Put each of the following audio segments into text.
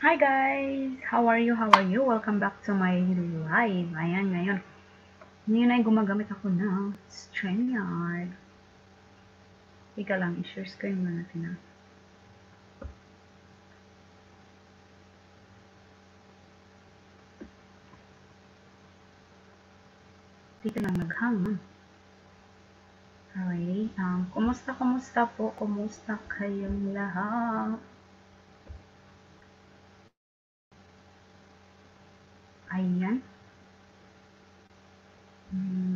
Hi guys! How are you? How are you? Welcome back to my live. Ayan, ngayon. Ngayon ay gumagamit ako ng StreamYard. Ika lang, i-share screen mo natin ha. Tika lang ha? Okay. Um, kumusta, kumusta po? Kumusta kayong lahat? Ayan. Hmm.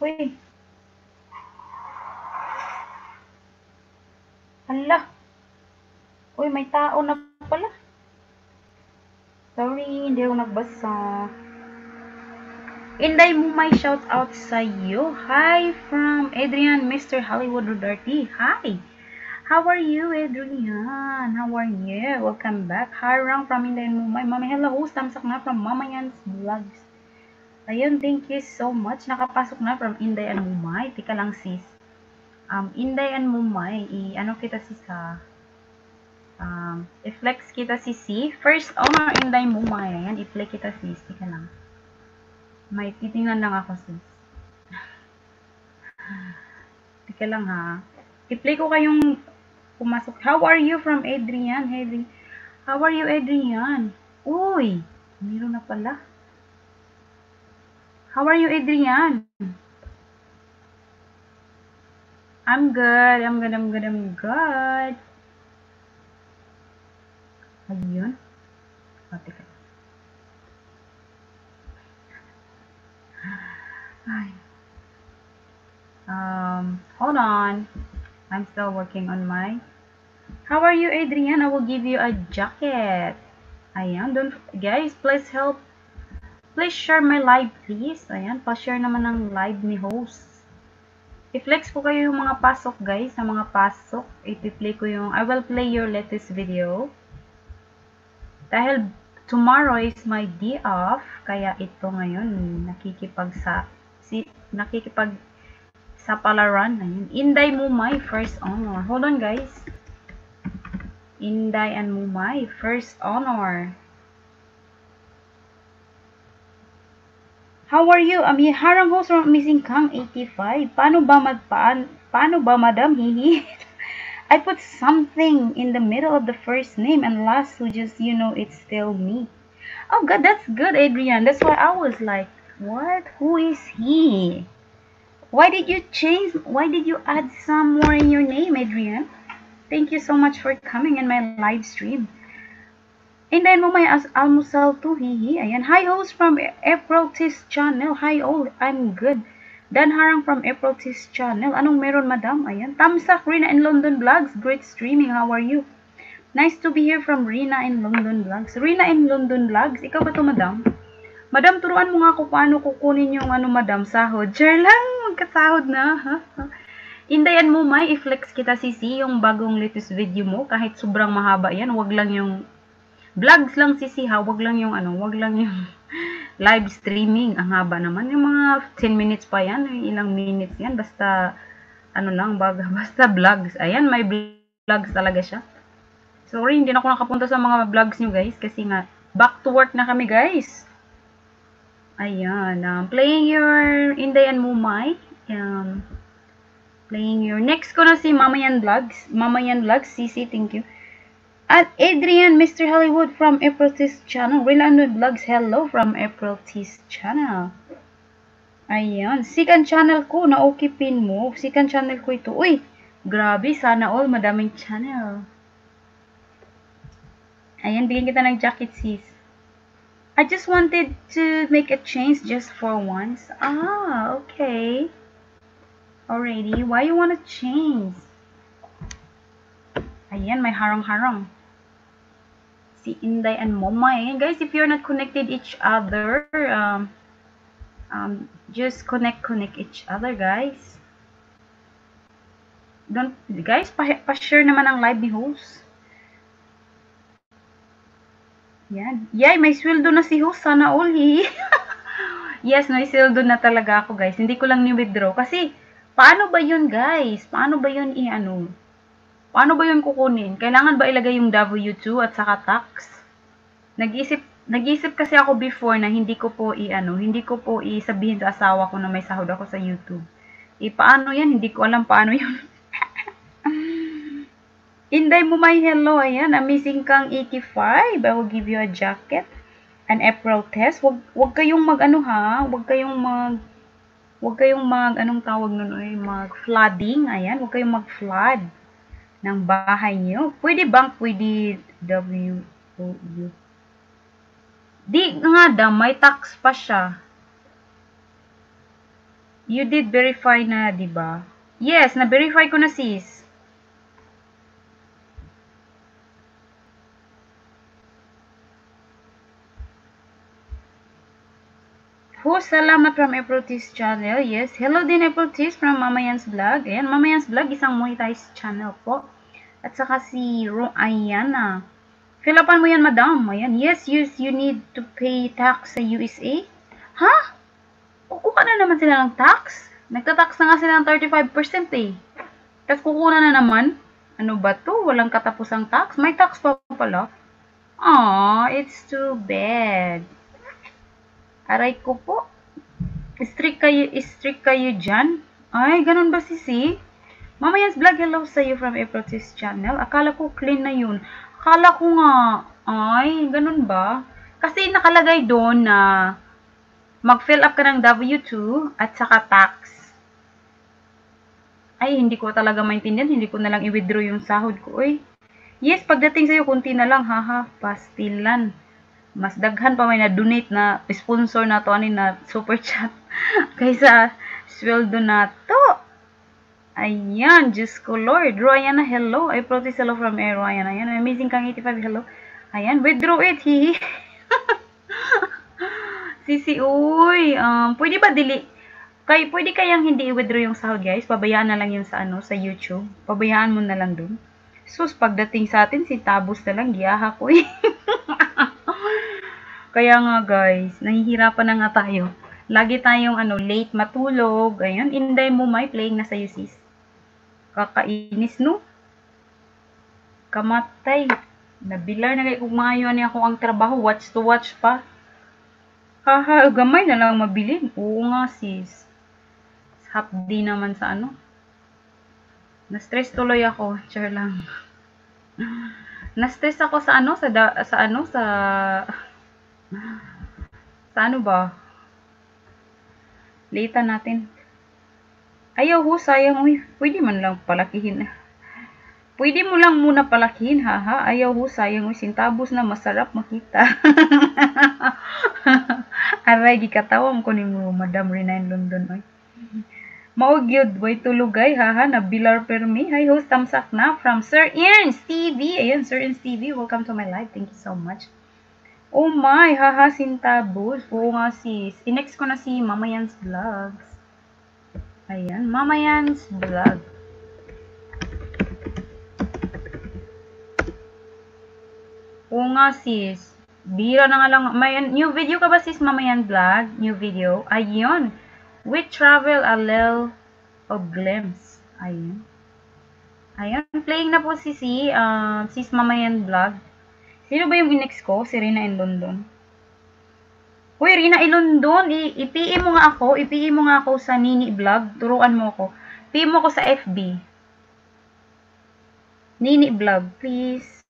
Uy. Hala. Uy, may tao na pala. Sorry, hindi ako nagbasa. Inday mo may shout out sa iyo. Hi from Adrian, Mr. Hollywood Rodarte. Hi. How are you, Adrian? How are you? Welcome back. Harang from Inday Mumay. Mama, hello. Tamsak na from Mama Yan's Vlogs. Ayun, thank you so much. Nakapasok na from Inday and Mumay. Tika lang sis. Um, Inday and Mumay, i ano kita sis ha? Um, i-flex kita si si. First honor Inday Mumay. Ayan, i-play kita sis. Tika lang. May titingnan lang ako sis. Tika lang ha. I-play ko kayong pumasok. How are you from Adrian? Adrian. How are you, Adrian? Uy, meron na pala. How are you, Adrian? I'm good. I'm good. I'm good. I'm good. Ayun. Pati ka. Ay. Um, hold on. I'm still working on my. How are you, Adrian? I will give you a jacket. Ayan. Don't, guys, please help Please share my live, please. Ayan, pa-share naman ng live ni host. I-flex ko kayo yung mga pasok, guys. Sa mga pasok, i-play ko yung, I will play your latest video. Dahil tomorrow is my day off, kaya ito ngayon, nakikipag sa, si, nakikipag sa palaran. Ayun. Inday Mumay, first honor. Hold on, guys. Inday and Mumay, first honor. How are you? Ami harang host from Missing Kang 85. Paano ba magpaan? Paano ba madam? Hihi. I put something in the middle of the first name and last so just you know it's still me. Oh god, that's good, Adrian. That's why I was like, what? Who is he? Why did you change? Why did you add some more in your name, Adrian? Thank you so much for coming in my live stream. And then mo may as almusal to, hihi. Ayan. Hi, host from April Tis Channel. Hi, all. I'm good. Dan Harang from April Tis Channel. Anong meron, madam? Ayan. Tamsak, Rina in London Vlogs. Great streaming. How are you? Nice to be here from Rina in London Vlogs. Rina in London Vlogs. Ikaw ba to, madam? Madam, turuan mo nga ako paano kukunin yung ano, madam, sahod. Share lang, magkasahod na. Ha? Indayan mo, may i-flex kita sisi yung bagong latest video mo. Kahit sobrang mahaba yan, wag lang yung vlogs lang sisi ha, wag lang yung ano, wag lang yung live streaming. Ang haba naman. Yung mga 10 minutes pa yan, ilang minutes yan. Basta, ano lang, baga, basta vlogs. Ayan, may vlogs talaga siya. Sorry, hindi na ako nakapunta sa mga vlogs nyo guys. Kasi nga, back to work na kami guys. Ayan. Um, playing your Inday and Mumay. Um, playing your... Next ko na si Mamayan Vlogs. Mamayan Vlogs. CC, thank you. At Adrian, Mr. Hollywood from April Tease Channel. Rilando Vlogs, hello from April Tease Channel. Ayan. Second channel ko, na okay pin mo. Second channel ko ito. Uy, grabe. Sana all, madaming channel. Ayan, bilhin kita ng jacket, sis. I just wanted to make a change just for once. Ah, okay. Already. Why you want to change? Ayan, may harong-harong. Si Inday and Moma. Ayan, guys, if you're not connected each other, um, um, just connect, connect each other, guys. Don't, guys, pa-share naman ang live ni host. Yan. Yay, may sweldo na si host. Sana all, yes, may sweldo na talaga ako, guys. Hindi ko lang ni-withdraw. Kasi, paano ba yun, guys? Paano ba yun i-ano? Paano ba yun kukunin? Kailangan ba ilagay yung W2 at saka tax? Nag-isip nag-isip kasi ako before na hindi ko po i-ano, hindi ko po i-sabihin sa asawa ko na may sahod ako sa YouTube. E, paano yan? Hindi ko alam paano yun. Inday mo my hello. Ayan, amazing kang 85. I will give you a jacket. An April test. Wag, wag kayong mag ano ha. Wag kayong mag wag kayong mag anong tawag nun ay mag flooding. Ayan, wag kayong mag flood ng bahay niyo. Pwede bang pwede W O U Di nga da, may tax pa siya. You did verify na, di ba? Yes, na-verify ko na sis. Ho, salamat from Eprotis channel. Yes, hello din Eprotis from Mamayan's Vlog. Ayan, Mamayan's Vlog, isang Thai channel po. At saka si Ro Ayana. Fill mo yan, madam. Ayan, yes, yes, you need to pay tax sa USA. Ha? Kukuha na naman sila ng tax? Nagtatax na nga sila ng 35% eh. Tapos kukuha na naman. Ano ba to? Walang katapusang tax? May tax pa pala. Aw, it's too bad. Aray ko po. Strict kayo, strict kayo dyan. Ay, ganun ba si si? Mamayan's vlog, hello sa you from Aprotis channel. Akala ko clean na yun. Akala ko nga, ay, ganun ba? Kasi nakalagay doon na mag-fill up ka ng W2 at saka tax. Ay, hindi ko talaga maintindihan. Hindi ko na lang i-withdraw yung sahod ko. Uy. Yes, pagdating sa'yo, kunti na lang. Haha, pastilan mas daghan pa may na-donate na sponsor na to ani na super chat kaysa sweldo na to. Ayan, Diyos ko Lord. Ryan, hello. I protest hello from Air Ryan. Ayan, amazing kang 85, hello. Ayan, withdraw it, hihi. Sisi, uy. Um, pwede ba dili? Kay, pwede kayang hindi i-withdraw yung sahod, guys? Pabayaan na lang yun sa, ano, sa YouTube. Pabayaan mo na lang dun. Sus, pagdating sa atin, si Tabos na lang, giyaha ko eh. Kaya nga guys, nahihirapan na nga tayo. Lagi tayong ano, late matulog. Ayun, inday mo may playing na sa'yo sis. Kakainis no? Kamatay. Nabilar na kay kung maayo ni ako ang trabaho. Watch to watch pa. Haha, gamay na lang mabilin. Oo nga sis. Hapdi naman sa ano. Na-stress tuloy ako. Char lang. Na-stress ako sa ano, sa, da, sa ano, sa sa ano ba? Lita natin. Ayaw ho, sayang. Uy, pwede man lang palakihin. Pwede mo lang muna palakihin, haha. Ayaw ho, sayang. Uy, sintabos na masarap makita. Aray, gikatawam ko ni mo, Madam Renan London. Uy. Maugyod, way tulugay, haha, na Bilar Permi. Hi, host, tamsak na from Sir Ernst TV. Ayun, Sir Ernst TV, welcome to my live. Thank you so much. Oh my, haha, sintabos. Oo nga sis. Inext ko na si Mamayan's Vlogs. Ayan, Mamayan's Vlog. Oo nga sis. Bira na nga lang. May new video ka ba sis Mamayan Vlog? New video. Ayun. We travel a little of glimpse. Ayun. Ayun. Playing na po si si, uh, sis Mamayan Vlog. Sino ba yung inex ko? Si Rina in London. Uy, Rina Ilondon, i-PM mo nga ako, i-PM mo nga ako sa Nini Vlog, turuan mo ako. PM mo ako sa FB. Nini Vlog, please.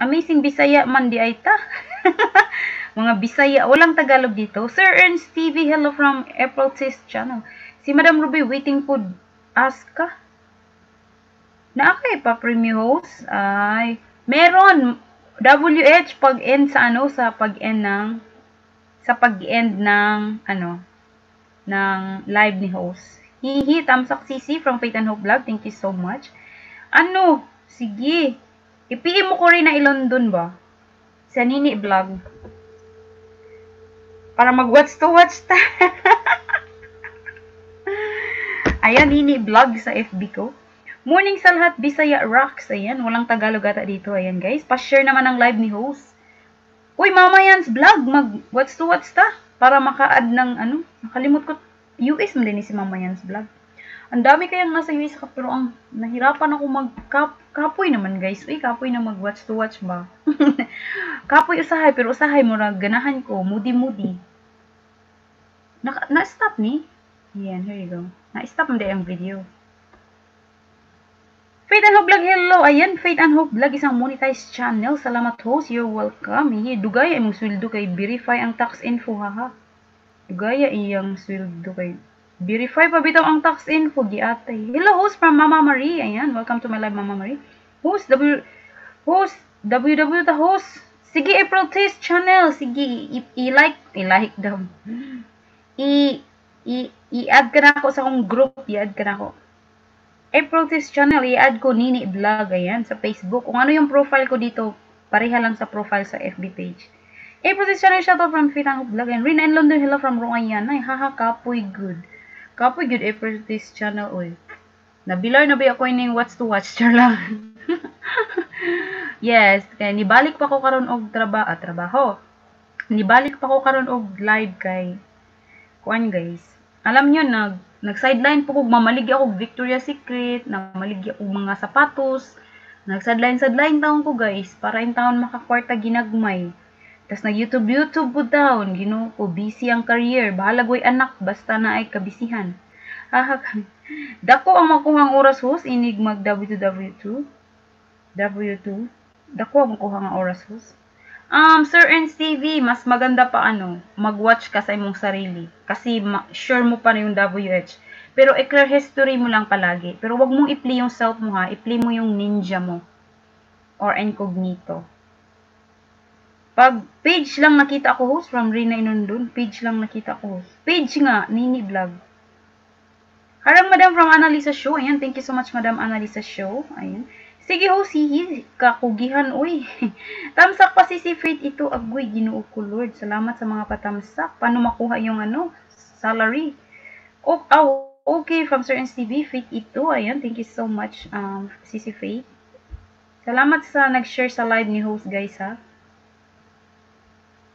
Amazing Bisaya man di ay ta. Mga Bisaya, walang Tagalog dito. Sir Ernst TV, hello from April Test Channel. Si Madam Ruby, waiting for Aska. Na kay pa premium host? Ay, meron. WH pag end sa ano, sa pag end ng sa pag-end ng ano ng live ni host. Hihi, up CC from Faith and Hope Vlog. Thank you so much. Ano? Sige. I-PM mo ko rin na i-London ba? Sa Nini Vlog. Para mag-watch to watch ta. Ayan, Nini Vlog sa FB ko. Morning sa lahat, Bisaya Rocks. Ayan, walang Tagalog ata dito. Ayan, guys. Pa-share naman ang live ni host. Uy, Mama Yan's vlog, mag what's to what's ta? Para maka-add ng ano, nakalimot ko, US mo din si Mama Yan's vlog. Ang dami kayang nasa US ka, pero ang nahirapan ako mag kapoy naman guys. Uy, kapoy na mag watch to watch ba? kapoy usahay, pero usahay mo na ganahan ko, moody-moody. Na-stop ni? Yan, here you go. Na-stop mo ang video. Faith and Hope Vlog, hello! Ayan, Faith and Hope Vlog, isang monetized channel. Salamat host, you're welcome. Hihi, dugaya imong sweldo kay verify ang tax info, haha. Dugaya iyang sweldo kay verify pa bitaw ang tax info, giatay. Hello host from Mama Marie. Ayan, welcome to my live Mama Marie. Host, W, host, WW ta host. Sige, April Taste channel. Sige, i-like, i-like daw. I, i-add ka na ako sa akong group, i-add ka na ako. April Tis Channel, i-add ko Nini Vlog, ayan, sa Facebook. Kung ano yung profile ko dito, pareha lang sa profile sa FB page. April Tis Channel, shoutout from Fitang Vlog, and Rina and London, hello from Rongayan. Ay, haha, kapoy good. Kapoy good, April Tis Channel, oy. Nabilar na ba ako ining what's to watch, char lang. yes, kaya nibalik pa ko karon og traba ah, trabaho. Nibalik pa ko karon og live kay kuan guys. Alam niyo nag Nag-sideline po kog mamaligya ako Victoria's Secret, namaligya og mga sapatos. Nag-sideline-sideline taon ko guys, para in taon makakwarta ginagmay. Tapos nag-YouTube YouTube po taon, gino ko busy ang career, bahala goy anak basta na ay kabisihan. Haha. Dako ang makuhang oras host inig mag W2W2. W2. Dako ang makuhang oras host. Um, Sir Ernst TV, mas maganda pa ano, mag-watch ka sa imong sarili. Kasi sure mo pa na yung WH. Pero i-clear history mo lang palagi. Pero wag mong i-play yung self mo ha. I-play mo yung ninja mo. Or incognito. Pag page lang nakita ko host from Rina Inundun, page lang nakita ko host. Page nga, Nini Vlog. Harang Madam from Analisa Show. Ayan, thank you so much Madam Analisa Show. Ayan. Sige ho, sihi, kakugihan, uy. Tamsak pa si si Faith ito, agoy, ginoo ko, Lord. Salamat sa mga patamsak. Paano makuha yung ano, salary? Oh, oh okay, from Sir NCB, Faith ito. Ayan, thank you so much, um, si si Faith. Salamat sa nag-share sa live ni host, guys, ha.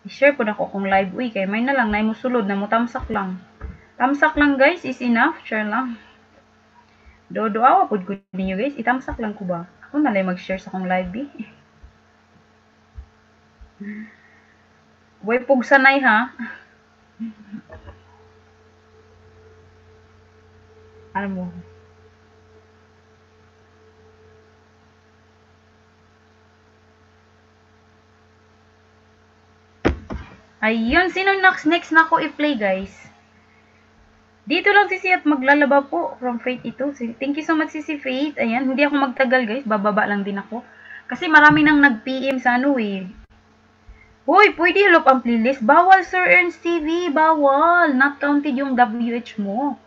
I-share ko na ko kung live, uy, kay may na lang, na mo sulod, na mo tamsak lang. Tamsak lang, guys, is enough. Share lang. Do-doawa po ko ninyo, guys. Itamsak lang ko ba? Ako na lang mag-share sa akong live, eh. Way pug sanay, ha? ano mo? Ayun, sino next next na ako i-play, guys? Dito lang si si at maglalaba po from Faith ito. Thank you so much si si Faith. Ayan, hindi ako magtagal guys. Bababa lang din ako. Kasi marami nang nag-PM sa ano eh. Hoy, pwede help ang playlist. Bawal Sir Ernst TV. Bawal. Not counted yung WH mo.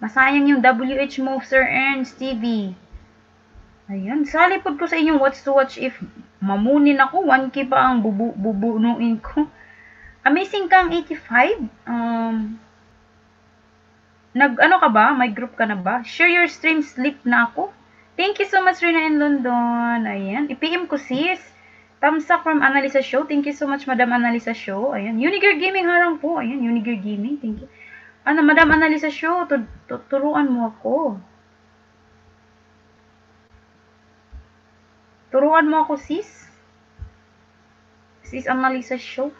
Masayang yung WH mo, Sir Ernst TV. Ayan. Salipod ko sa inyong watch to watch if mamunin ako. 1K pa ang bubu bubunuin ko. Amazing kang 85. Um, Nag, ano ka ba? May group ka na ba? Share your stream, sleep na ako. Thank you so much, Rina in London. Ayan. I-PM ko, sis. Thumbs up from Analisa Show. Thank you so much, Madam Analisa Show. Ayan. Unigear Gaming harang po. Ayan, Unigear Gaming. Thank you. Ano, Madam Analisa Show, tu tu turuan mo ako. Turuan mo ako, sis. Sis Analisa Show.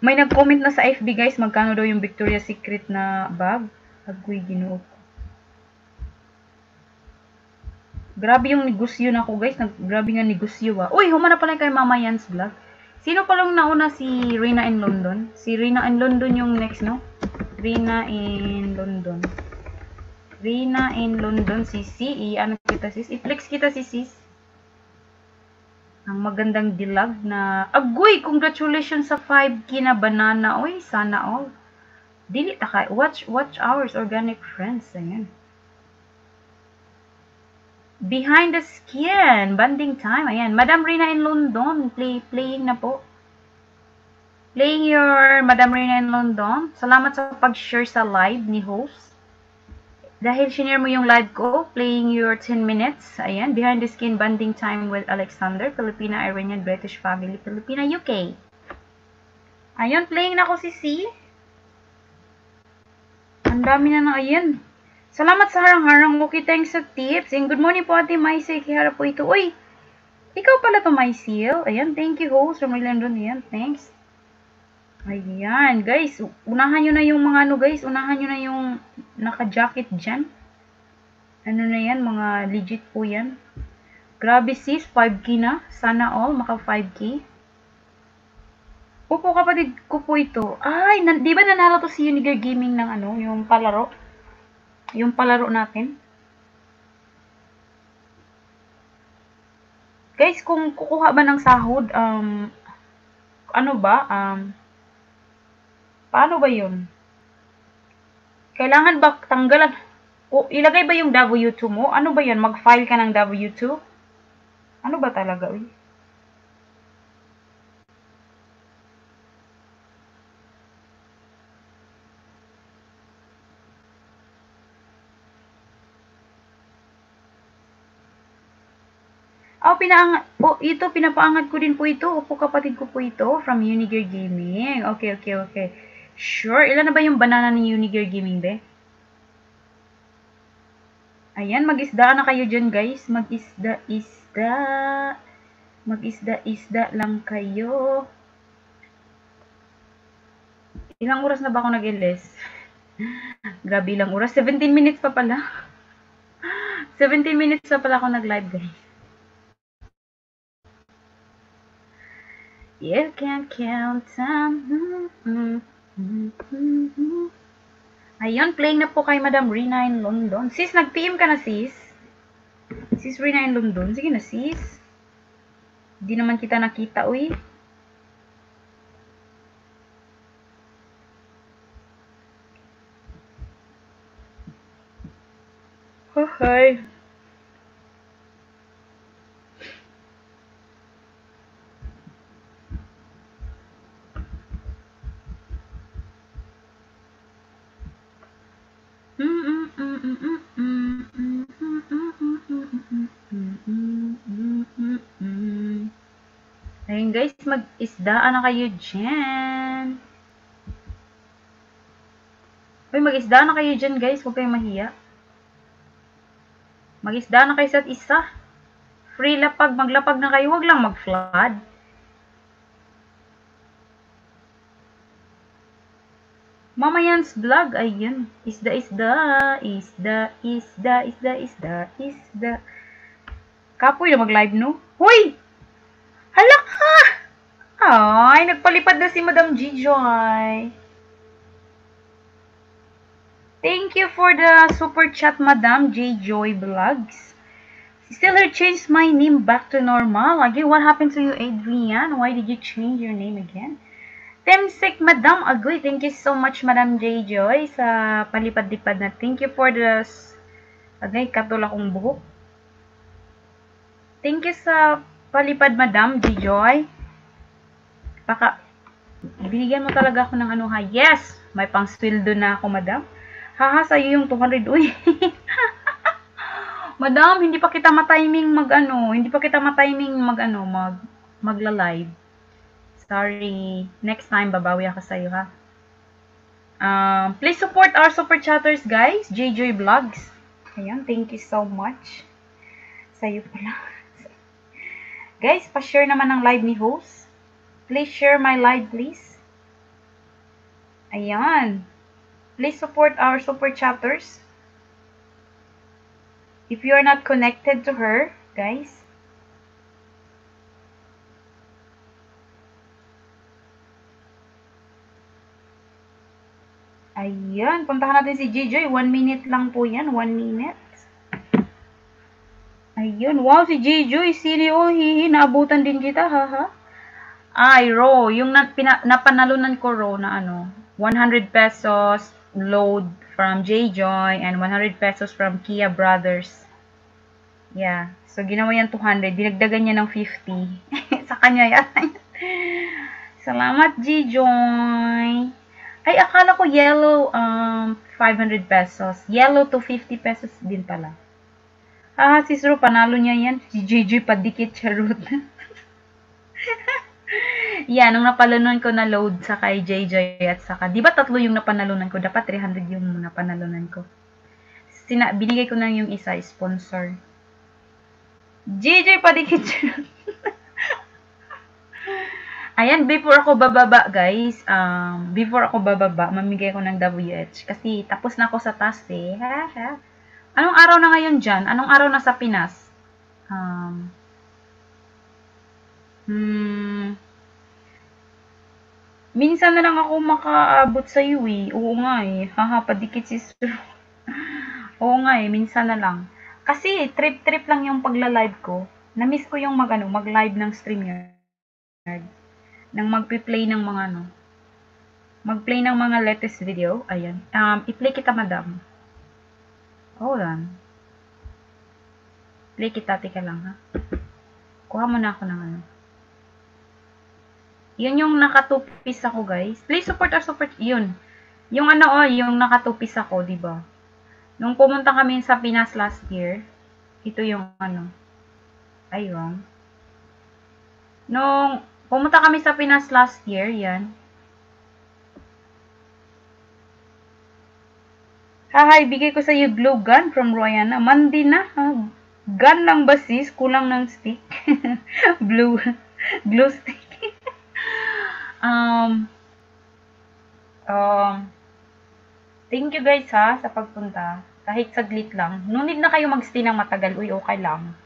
May nag-comment na sa FB guys, magkano daw yung Victoria's Secret na bag. Agoy, ginoo ko. Grabe yung negosyo na ko guys. Nag grabe nga negosyo ah. Uy, humana pala kay Mama Yan's vlog. Sino pa lang nauna si Rina in London? Si Rina in London yung next, no? Rina in London. Rina in London, si CE. Ano kita sis? I-flex kita si sis. Ang magandang dilag na... Agoy! Congratulations sa 5K na banana. Oy, sana all. Dili ta kay. Watch, watch hours, organic friends. Ayan. Behind the skin. Banding time. Ayan. Madam Rina in London. Play, playing na po. Playing your Madam Rina in London. Salamat sa pag-share sa live ni host. Dahil shinare mo yung live ko, playing your 10 minutes. Ayan, Behind the Skin Bonding Time with Alexander, Filipina, Iranian, British Family, Filipina, UK. Ayun, playing na ko si C. Ang dami na na, ayan. Salamat sa harang-harang. Okay, thanks sa tips. And good morning po, Ate Maisy. Kihara po ito. Uy, ikaw pala to, Maisil. Ayan, thank you, host. From London. Ayan, thanks. Ayan, guys. Unahan nyo na yung mga ano, guys. Unahan nyo na yung naka-jacket dyan. Ano na yan, mga legit po yan. Grabe sis, 5K na. Sana all, maka 5K. Opo, kapatid ko po ito. Ay, na, di ba nanalo to si Uniger Gaming ng ano, yung palaro? Yung palaro natin. Guys, kung kukuha ba ng sahod, um, ano ba, um, Paano ba yun? Kailangan ba tanggalan? O ilagay ba yung W2 mo? Ano ba yun? Mag-file ka ng W2? Ano ba talaga? Uy? Oh, pinaangat oh, ito, pinapaangat ko din po ito. Opo, kapatid ko po ito from Unigear Gaming. Okay, okay, okay. Sure. Ilan na ba yung banana ni Unigear Gaming, be? Ayan, mag-isda na kayo dyan, guys. Mag-isda, isda. Mag-isda, isda lang kayo. Ilang oras na ba ako nag-ilis? Grabe lang oras. 17 minutes pa pala. 17 minutes pa pala ako nag-live, guys. You can count time. Mm -hmm. Ayun, playing na po kay Madam Rina in London. Sis, nag-PM ka na, sis? Sis Rina in London. Sige na, sis. Hindi naman kita nakita, uy. Oh, hi. Ayun mag-isdaan na kayo dyan. Uy, mag-isdaan na kayo dyan guys. Huwag kayong mahiya. Mag-isdaan na kayo sa isa. Free lapag, maglapag na kayo. Huwag lang mag-flood. Mamayan's vlog, ayun. Isda, isda, isda, isda, isda, isda, isda. Kapoy na mag-live, no? Hoy! Hala ka! Ay, nagpalipad na si Madam Gijoy. Thank you for the super chat, Madam J Joy Vlogs. Still her changed my name back to normal. Again, what happened to you, Adrian? Why did you change your name again? Temsek, Madam Agoy. Thank you so much, Madam J Joy, sa palipad-lipad na. Thank you for the... Agay, katula kong buhok. Thank you sa Palipad, madam, Joy. Baka, binigyan mo talaga ako ng ano ha. Yes! May pang sweldo na ako, madam. Haha, sa'yo yung 200. Uy! madam, hindi pa kita ma-timing mag ano, hindi pa kita ma-timing mag ano, mag, magla-live. Sorry. Next time, babawi ako sa'yo ha. Um, please support our super chatters, guys. JJ Vlogs. Ayan, thank you so much. Sa'yo pala. Guys, pa-share naman ng live ni host. Please share my live, please. Ayan. Please support our super chapters. If you are not connected to her, guys, Ayan, puntahan natin si Gijoy. One minute lang po yan. One minute. Ayun. Wow, si Gijoy. Sili o, hihi. Naabutan din kita, haha. Ay, Ro. Yung napanalunan ko, Ro, na ano, 100 pesos load from J-Joy and 100 pesos from Kia Brothers. Yeah. So, ginawa yan 200. Dinagdagan niya ng 50. Sa kanya yan. Salamat, G-Joy. Ay, akala ko yellow, um, 500 pesos. Yellow to 50 pesos din pala. Ah, si Sro, panalo niya yan. Si JJ padikit charot. yan, nung napalanunan ko na load sa kay JJ at saka, di ba tatlo yung napanalunan ko? Dapat 300 yung napanalunan ko. Sina, binigay ko na yung isa, sponsor. JJ padikit. Ayan, before ako bababa, guys, um, before ako bababa, mamigay ko ng WH. Kasi tapos na ako sa task eh. Ha, ha. Anong araw na ngayon dyan? Anong araw na sa Pinas? Um, hmm, minsan na lang ako makaabot sa iyo eh. Oo nga eh. Haha, padikit si Sir. Oo nga eh, minsan na lang. Kasi trip-trip lang yung pagla-live ko. Na-miss ko yung mag, ano, mag-live ng StreamYard nang magpi-play ng mga ano, mag-play ng mga latest video. Ayan. Um, i-play kita, madam. Hold on. Play kita, tika lang, ha? Kuha mo na ako ng ano. Yun yung nakatupis ako, guys. Please support our support. Yun. Yung ano, oh, yung nakatupis ako, di ba? Nung pumunta kami sa Pinas last year, ito yung ano. Ay, wrong. Nung Pumunta kami sa Pinas last year, yan. Haha, ibigay ko sa iyo glue gun from Royana. Mandi na, ha? Gun lang ba sis? Kulang ng stick. Blue. glue stick. Um, um, thank you guys ha sa pagpunta. Kahit saglit lang. No na kayo magstay ng matagal. Uy, okay lang.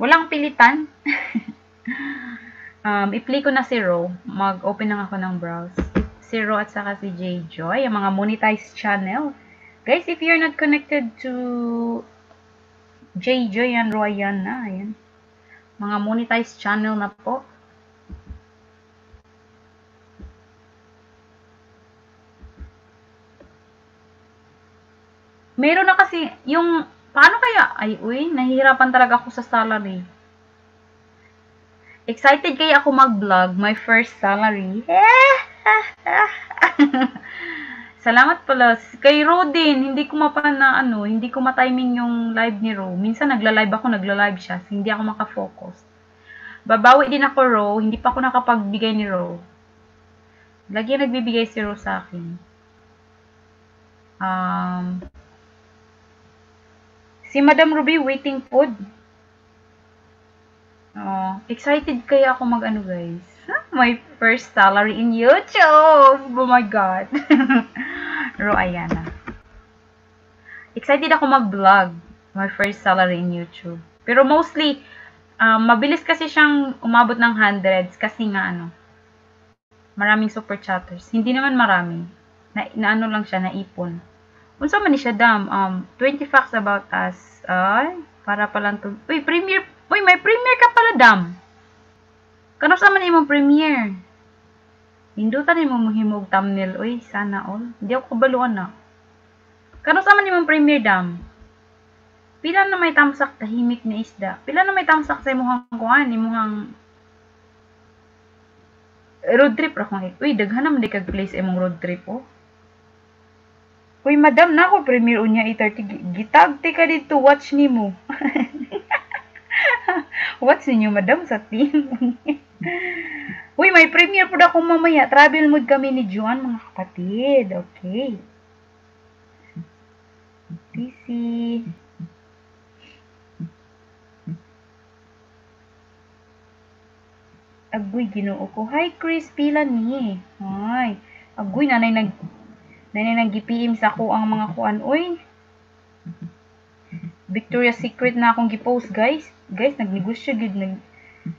Walang pilitan. um, i-play ko na si Ro. Mag-open lang ako ng browse. Si Ro at saka si J Joy, yung mga monetized channel. Guys, if you're not connected to J Joy and Royan na, ayan. Mga monetized channel na po. Meron na kasi, yung, paano kaya, ay, uy, nahihirapan talaga ako sa salary. Excited kaya ako mag-vlog, my first salary. Salamat pala. Kay Ro din, hindi ko mapana, ano, hindi ko ma-timing yung live ni Ro. Minsan nagla-live ako, nagla-live siya. Hindi ako makafocus. Babawi din ako, Ro. Hindi pa ako nakapagbigay ni Ro. Lagi nagbibigay si Ro sa akin. Um, si Madam Ruby waiting food. Oh, excited kaya ako mag-ano guys. My first salary in YouTube! Oh my God! Ro Ayana. Excited ako mag-vlog. My first salary in YouTube. Pero mostly, um, mabilis kasi siyang umabot ng hundreds kasi nga ano, maraming super chatters. Hindi naman marami. Na, na ano lang siya, naipon. Unsa man ni siya, dam? Um, 20 facts about us. Ay, para pa lang to. Uy, premiere Uy, may premiere ka pala, dam. Kano sa man imong premiere? Hindutan ni mo mohimog thumbnail. Uy, sana all. Hindi ako kabaluan na. Kano sa man imong premiere, dam? Pila na may tamsak tahimik na isda? Pila na may tamsak sa imuhang kuan, imuhang road trip ra kung Uy, daghan naman di kag place imong road trip, oh. Uy, madam, na ako premiere unya 8.30. Gitagti ka dito, watch ni mo. What's inyo, madam, sa team? Uy, may premiere po ako mamaya. Travel mood kami ni Juan, mga kapatid. Okay. PC. Agoy, ginoo ko. Hi, Chris. Pila ni. Hi. Agoy, nanay nag nanay nag GPM sa ako ang mga kuan. Uy. Victoria's Secret na akong gipost, guys. Guys, nagnegosyo gud nag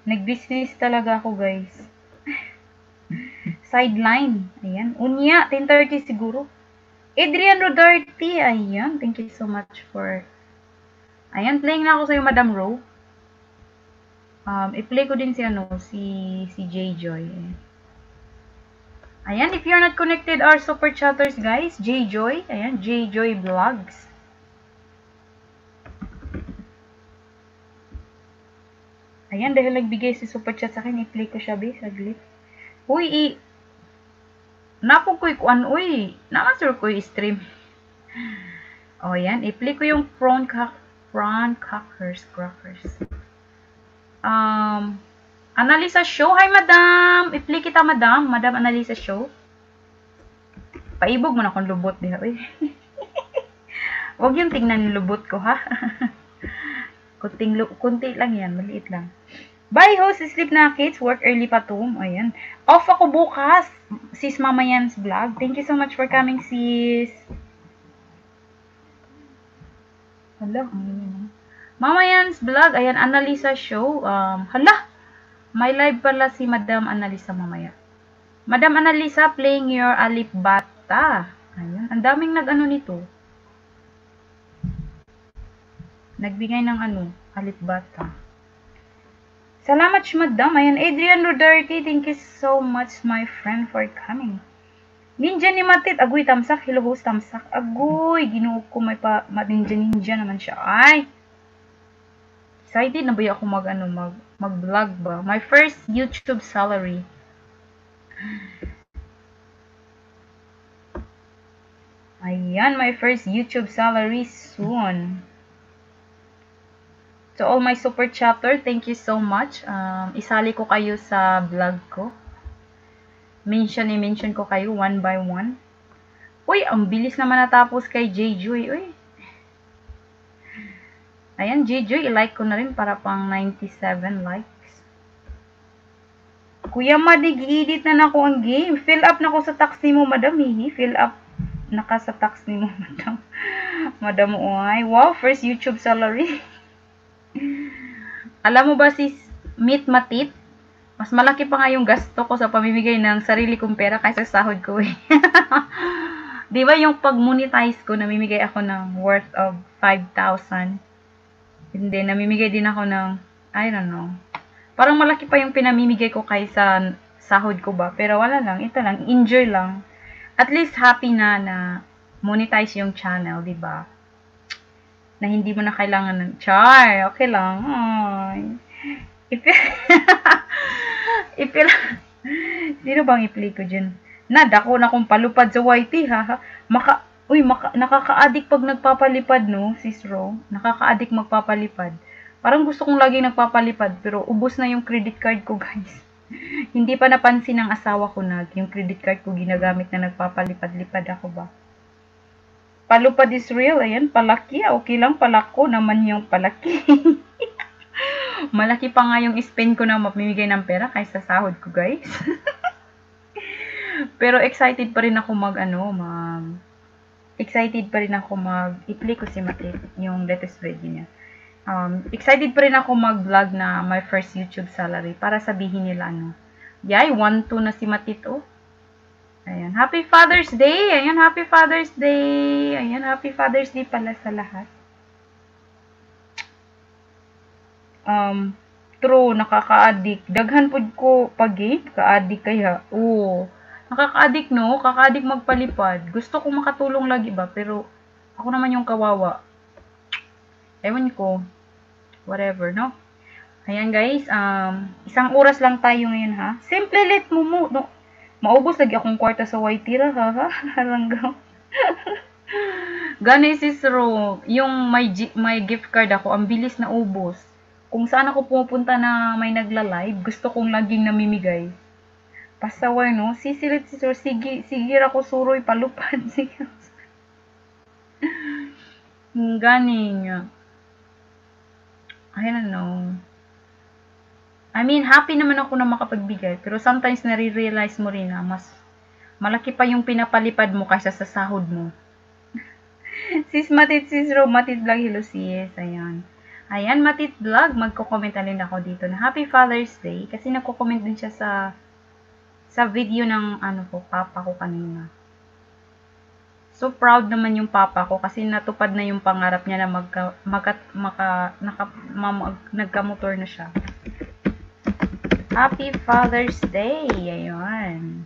nag-business talaga ako, guys. Sideline. Ayan. Unya, 10.30 siguro. Adrian Rodarte. Ayan. Thank you so much for... Ayan, playing na ako sa'yo, Madam Ro. Um, i-play ko din si, ano, si, si J-Joy. Ayan, if you're not connected, our super chatters, guys. J-Joy. Ayan, J-Joy Vlogs. Ayan, dahil nagbigay si super chat sa akin, i-play ko siya, be, saglit. Uy, i... Napog ko'y kuan, uy. Naman ko i-stream. O, oh, yan. I-play ko yung prawn, cock, prawn crackers, crackers. Um, Analisa Show. Hi, madam. I-play kita, madam. Madam Analisa Show. Paibog mo na kung lubot diha, uy. Huwag yung tingnan yung lubot ko, ha? Kunting, kunti lang yan. Maliit lang. Bye, host. Sleep na, kids. Work early pa to. Ayan. Off ako bukas. Sis Mama Yan's vlog. Thank you so much for coming, sis. Hala, ang Mama Yan's vlog. Ayan, Annalisa show. Um, hala, may live pala si Madam Annalisa mamaya. Madam Annalisa playing your Alip. Ayan, ang daming nag-ano nito. Nagbigay ng ano, Alip. Salamat, madam. Ayan, Adrian Rodarte, thank you so much, my friend, for coming. Ninja ni Matit, agoy, tamsak. Hello, host, tamsak. Agoy, ginuo ko, may pa, ninja ninja naman siya. Ay! Excited na ba ako mag, ano, mag, mag-vlog ba? My first YouTube salary. Ayan, my first YouTube salary soon. To all my super chapter, thank you so much. Um, isali ko kayo sa vlog ko. Mention i-mention ko kayo one by one. Uy, ang bilis naman natapos kay J-Joy. Uy. Ayan, J-Joy, i-like ko na rin para pang 97 likes. Kuya Madig, edit na na ako ang game. Fill up na ako sa tax ni mo, madam. Hihi, fill up naka sa tax ni mo, madam. madam, uy. Wow, first YouTube salary. Alam mo ba si Meet Matit? Mas malaki pa nga yung gasto ko sa pamimigay ng sarili kong pera kaysa sahod ko eh. Di ba yung pag-monetize ko, namimigay ako ng worth of 5,000. Hindi, namimigay din ako ng, I don't know. Parang malaki pa yung pinamimigay ko kaysa sahod ko ba. Pero wala lang, ito lang, enjoy lang. At least happy na na monetize yung channel, di ba? na hindi mo na kailangan ng char. Okay lang. Ay. Ipil... Ipil... Sino bang i-play ko dyan? Nadako na kong palupad sa YT, ha? Maka... Uy, nakaka-addict pag nagpapalipad, no, sis Ro? Nakaka-addict magpapalipad. Parang gusto kong lagi nagpapalipad, pero ubos na yung credit card ko, guys. hindi pa napansin ng asawa ko na yung credit card ko ginagamit na nagpapalipad-lipad ako ba. Palupad is real. Ayan, palaki. Ah, okay lang, palako naman yung palaki. Malaki pa nga yung spend ko na mamimigay ng pera kaysa sahod ko, guys. Pero excited pa rin ako mag, ano, mag... Excited pa rin ako mag... I-play ko si Matit, yung latest video niya. Um, excited pa rin ako mag-vlog na my first YouTube salary para sabihin nila, ano, Yay, 1-2 na si Matit, oh. Ayan, Happy Father's Day! Ayan, Happy Father's Day! Ayan, Happy Father's Day pala sa lahat. Um, true, nakaka-addict. Daghan po ko pag-game, ka-addict kaya. Oo. Nakaka-addict, no? Kaka-addict magpalipad. Gusto ko makatulong lagi ba? Pero, ako naman yung kawawa. Ewan ko. Whatever, no? Ayan, guys. Um, isang oras lang tayo ngayon, ha? Simple let mo mo, no? Maubos lagi akong kwarta sa white tira, ha? ha? Halanggaw. Gani sis Ro, yung may, may gift card ako, ang bilis na ubos. Kung saan ako pumupunta na may nagla-live, gusto kong laging namimigay. Pasaway, no? Sisilit sis Ro, sige, sige ako suroy, palupad. Sige. Gani nga. I don't know. I mean, happy naman ako na makapagbigay. Pero sometimes nare-realize mo rin na mas Malaki pa yung pinapalipad mo kaysa sa sahod mo. sis Matit, sis Ro, Matit Vlog, hello sis. Ayan. Ayan, Matit Vlog, magko-comment na rin ako dito na Happy Father's Day. Kasi nagko-comment din siya sa sa video ng ano ko, papa ko kanina. So proud naman yung papa ko kasi natupad na yung pangarap niya na magka, maka, maka, naka, mamag, nagkamotor na siya. Happy Father's Day! Ayun.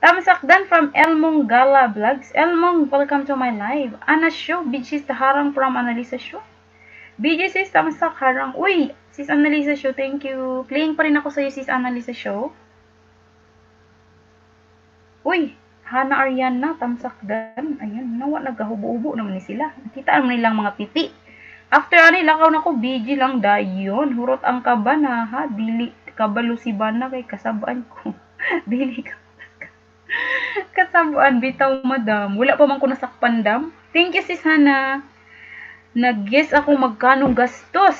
Tamsakdan from Elmong Gala Vlogs. Elmong, welcome to my live. Ana Show, Bijis Harang from Analisa Show. Bijis sis Tamsak Harang. Uy, sis Analisa Show, thank you. Playing pa rin ako sa'yo, sis Analisa Show. Uy, Hana Ariana, Tamsakdan. Ayan, nawa, nagkahubo-hubo naman ni sila. Kita naman nilang mga pipi. After ani, lakaw na ko, BG lang dayon. Hurot ang kabana, ha? Dili, kabalo si Bana kay kasabaan ko. Dili ka. Kasabaan, bitaw, madam. Wala pa man ko nasakpan, dam. Thank you, sis Hana. Nag-guess ako magkano gastos.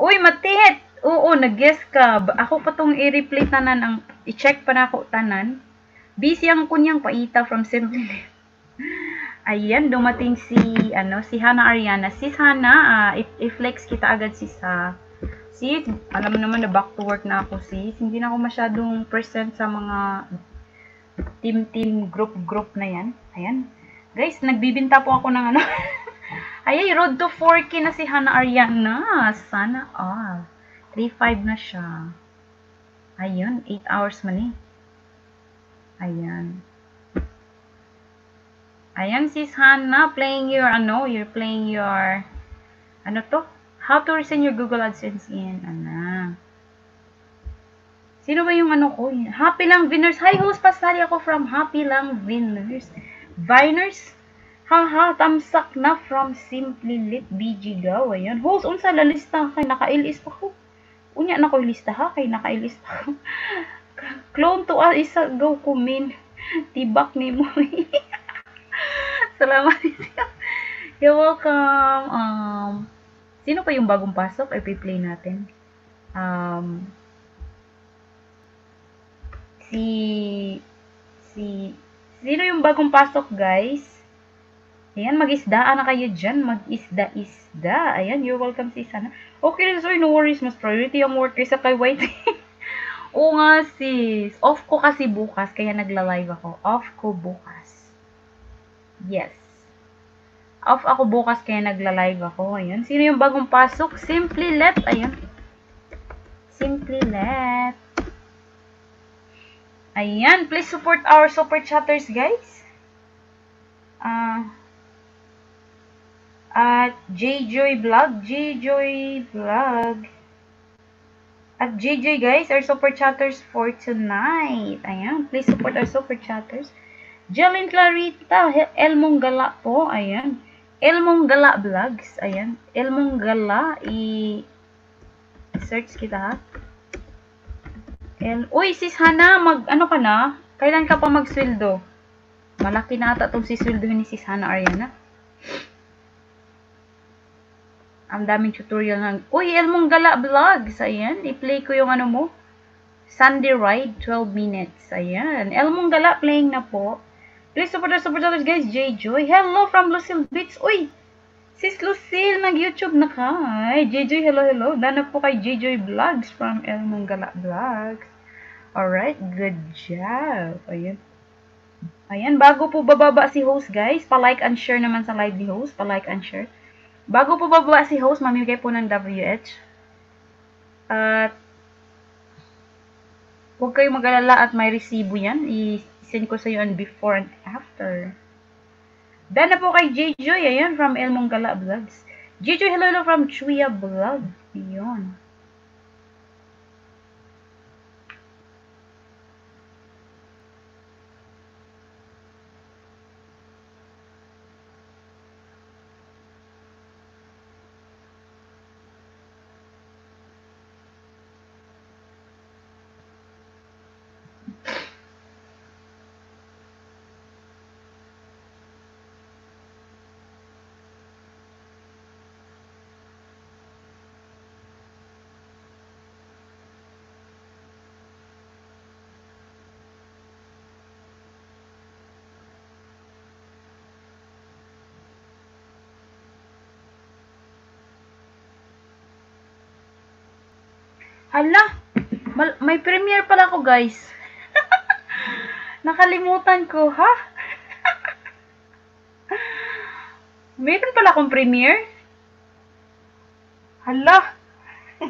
Uy, matit! Oo, nag-guess ka. Ako pa tong i-replay tanan, ang i-check pa na ako tanan Busy ang kunyang paita from Simply Ayan, dumating si, ano, si Hana Ariana. Si Hana, uh, i-flex kita agad si sa sis, alam naman na back to work na ako sis. Hindi na ako masyadong present sa mga team-team, group-group na yan. Ayan. Guys, nagbibinta po ako ng ano. Ayay, road to 4K na si Hana Ariana. Sana all. 3.5 na siya. Ayun, 8 hours eh. Ayan. Ayan, sis Hannah, playing your, ano, you're playing your, ano to? How to resend your Google AdSense in, ano. Sino ba yung ano ko? Happy Lang Winners. Hi, host, pasali ako from Happy Lang Winners. Viners? Haha, tamsak na from Simply Lit BG Gaw. Ayan. Host, unsa lalista kay nakailis pa ko. Unya na ko lista ha, kay nakailis pa ko. Clone to all isa go kumin. Tibak ni mo. Salamat. You're welcome. Um, sino pa yung bagong pasok? Ay, play natin. Um, si, si, sino yung bagong pasok, guys? Ayan, mag-isdaan na kayo dyan. Mag-isda-isda. Ayan, you're welcome si Sana. Okay, sorry, no worries. Mas priority ang work kaysa kay White. Oo nga sis. Off ko kasi bukas, kaya nagla-live ako. Off ko bukas. Yes. Off ako bukas, kaya nagla-live ako. Ayun. Sino yung bagong pasok? Simply Let. Ayun. Simply Let. Ayan. Please support our super chatters, guys. Ah... Uh, at J-Joy Vlog, J-Joy Vlog. At JJ guys, our super chatters for tonight. Ayan, please support our super chatters. Jelin Clarita, Elmong Gala po. Ayan. Elmong Gala Vlogs. Ayan. Elmong Gala. I search kita ha. El Uy, sis Hana, mag ano ka na? Kailan ka pa magsweldo? Malaki na ata itong sisweldo ni sis Hana Ariana. Ang daming tutorial ng, Uy, Elmong Gala Vlogs. Ayan, i-play ko yung ano mo. Sunday Ride, 12 minutes. Ayan. Elmong Gala playing na po. Please support us, support guys. J Joy. Hello from Lucille Beats. Uy, sis Lucille, nag-YouTube na ka. Ay, J Joy, hello, hello. Dana po kay J Joy Vlogs from Elmong Gala Vlogs. Alright, good job. Ayan. Ayan, bago po bababa si host guys, pa-like and share naman sa live ni host. Pa-like and share. Bago po bababa si host, mamimigay po ng WH. At huwag kayong mag-alala at may resibo yan. I-send ko sa iyo on before and after. Dana po kay J-Joy, ayan, from El Mongala Vlogs. Hello, hello from Chuya Vlog. Ayan. Hala, may premiere pala ako guys. Nakalimutan ko, ha? Meron pala akong premiere? Hala.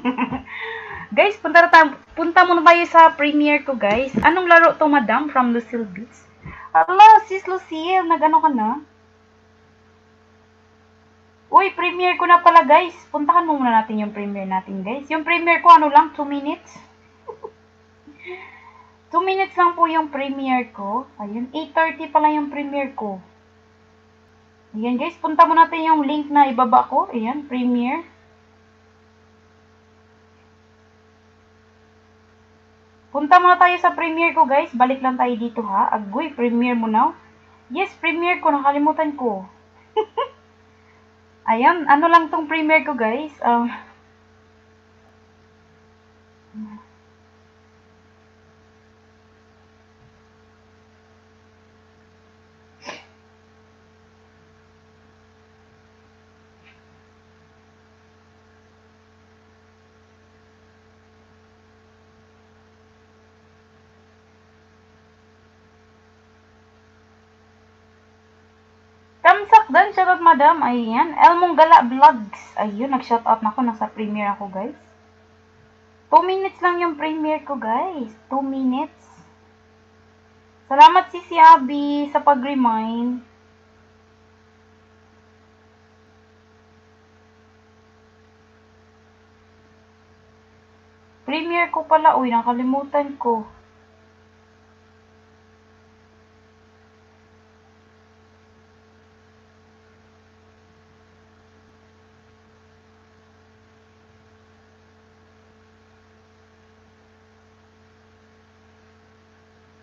guys, punta, tayo, punta muna tayo sa premiere ko, guys. Anong laro to, madam? From Lucille Beats. Hala, sis Lucille, nagano ka na? Uy, premiere ko na pala, guys. Puntahan mo muna natin yung premiere natin, guys. Yung premiere ko, ano lang, 2 minutes. 2 minutes lang po yung premiere ko. Ayun, 8.30 pala yung premiere ko. Ayan, guys. Punta mo natin yung link na ibaba ko. Ayan, premiere. Punta muna tayo sa premiere ko, guys. Balik lang tayo dito, ha. Agoy, premiere mo now. Yes, premiere ko. Nakalimutan ko. Ayan, ano lang tong premiere ko, guys. Um, Tamsakdan, shoutout madam. Ayan. Elmong Gala Vlogs. Ayun, nag-shoutout na ako. Nasa premiere ako, guys. 2 minutes lang yung premiere ko, guys. 2 minutes. Salamat si si Abby sa pag-remind. Premiere ko pala. Uy, nakalimutan ko.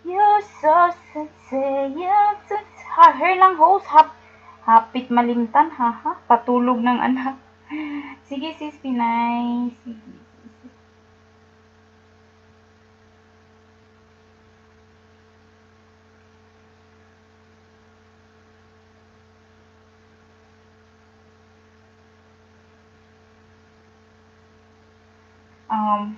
You so sexy, you so Hair lang host, hap, hapit malimtan, haha. Patulog ng anak. Sige sis, Pinay. Sige. Um,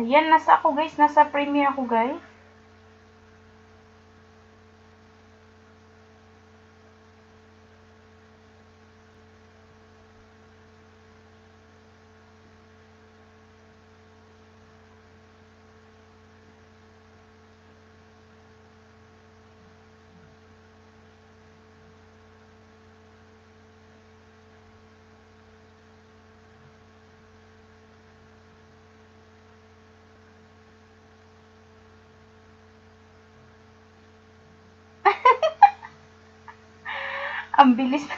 Ayan, nasa ako guys. Nasa premiere ako guys. Ang bilis na.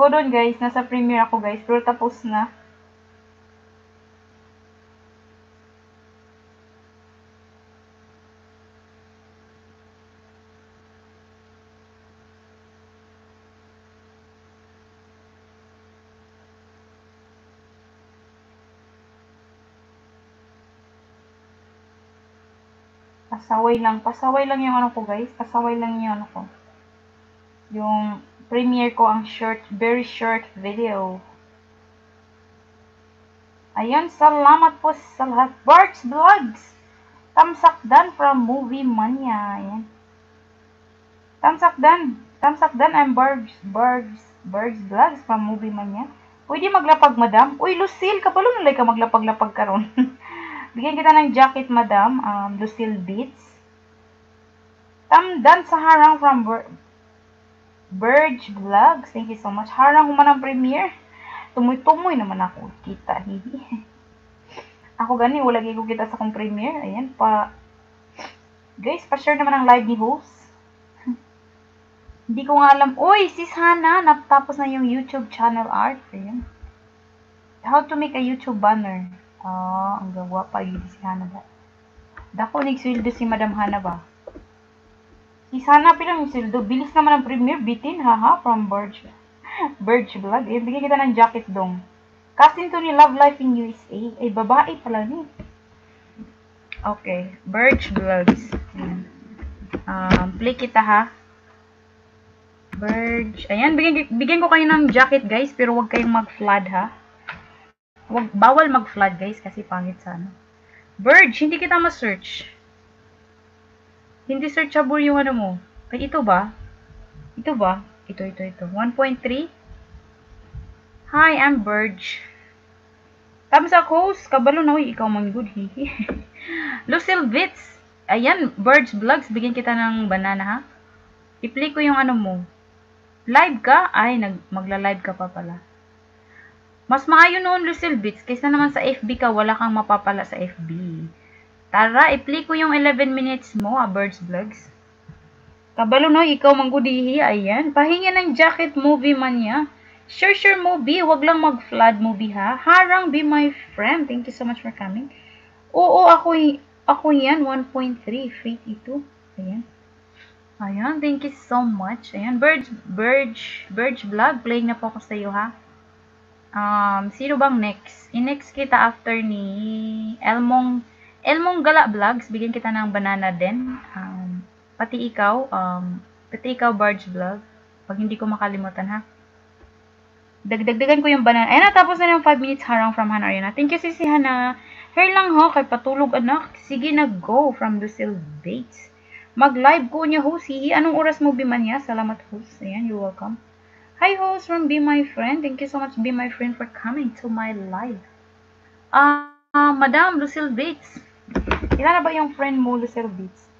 Hold on guys, nasa premiere ako guys, pero tapos na. Pasaway lang. Pasaway lang yung ano ko guys. Pasaway lang yung ano ko. Yung premiere ko ang short, very short video. Ayan, salamat po sa lahat. Barks Vlogs! Tamsakdan from Movie Mania. Ayan. Tamsakdan. Tamsakdan, I'm Bargs, Bargs, Bargs Vlogs from Movie Mania. Pwede maglapag, madam. Uy, Lucille, kapalo nalay ka maglapag-lapag karon. Bigyan kita ng jacket, madam. Um, Lucille Beats. Tamdan sa harang from Ber Burge Vlogs. Thank you so much. Harang human ang premiere. Tumoy-tumoy naman ako. Kita. Ako gani, wala ko kita sa kong premiere. Ayan, pa... Guys, pa-share naman ang live ni host. Hindi ko nga alam. Uy, sis Hana, natapos na yung YouTube channel art. Ayan. How to make a YouTube banner. Ah, ang gawa pa yun si Hana ba? Dako, nagswildo si Madam Hana ba? Pilang yung swildo. Bilis naman ang premiere. Bitin, haha, from Birch. Birch Vlog. Ayan, bigyan kita ng jacket dong. Casting to ni Love Life in USA. Ay, babae pala ni. Okay. Birch Vlogs. Um, play kita ha. Verge. Ayan, bigyan, bigyan ko kayo ng jacket, guys. Pero wag kayong mag-flood, ha? Wag, bawal mag-flood, guys. Kasi pangit sa ano. Verge, hindi kita ma-search. Hindi searchable yung ano mo. Ay, ito ba? Ito ba? Ito, ito, ito. 1.3. Hi, I'm Verge. Tama sa host. Kabalo na, uy, ikaw man good, hihi. Lucille Vits. Ayan, Verge Vlogs. Bigyan kita ng banana, ha? I-play ko yung ano mo. Live ka? Ay, nag, magla-live ka pa pala. Mas maayo noon, Lucille Bits, kaysa naman sa FB ka, wala kang mapapala sa FB. Tara, i-play ko yung 11 minutes mo, ah, Birds Vlogs. Kabalo no, ikaw manggudihi, ayan. Pahinga ng jacket movie man niya. Sure, sure movie, wag lang mag-flood movie ha. Harang, be my friend. Thank you so much for coming. Oo, ako, ako yan, 1.3, free ito. Ayan. Ayan, thank you so much. Ayan, Birds, Birds, Birds Vlog, playing na po ako sa iyo, ha? Um, sino bang next? I-next kita after ni Elmong, Elmong Gala Vlogs, bigyan kita ng banana din. Um, pati ikaw, um, pati ikaw, Birds Vlog, pag hindi ko makalimutan, ha? Dagdagdagan ko yung banana. Ayan, natapos na yung 5 minutes harang from Hana Ariana. Thank you, Sisi Hana. Hair lang, ho, kay patulog, anak. Sige na, go from Lucille Bates. Mag-live ko niya, host. Hihi. Anong oras mo, Biman niya? Salamat, host. Ayan, you're welcome. Hi, host from Be My Friend. Thank you so much, Be My Friend, for coming to my live. Ah, uh, Madam Lucille Bates. Ilan na ba yung friend mo, Lucille Bates?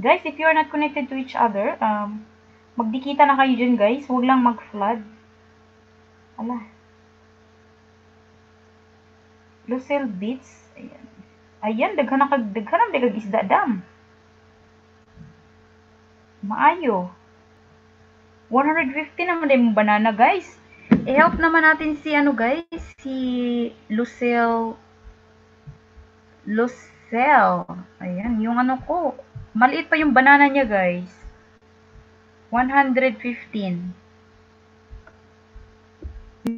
Guys, if you're not connected to each other, um, magdikita na kayo dyan, guys. Huwag lang mag-flood. Ala. Lucille Beats. Ayan. Ayan, daghan kag daghan na kag isda dam. Maayo. 150 naman din banana, guys. I-help naman natin si, ano, guys, si Lucille. Lucille. Ayan, yung ano ko. Maliit pa yung banana niya, guys. 115.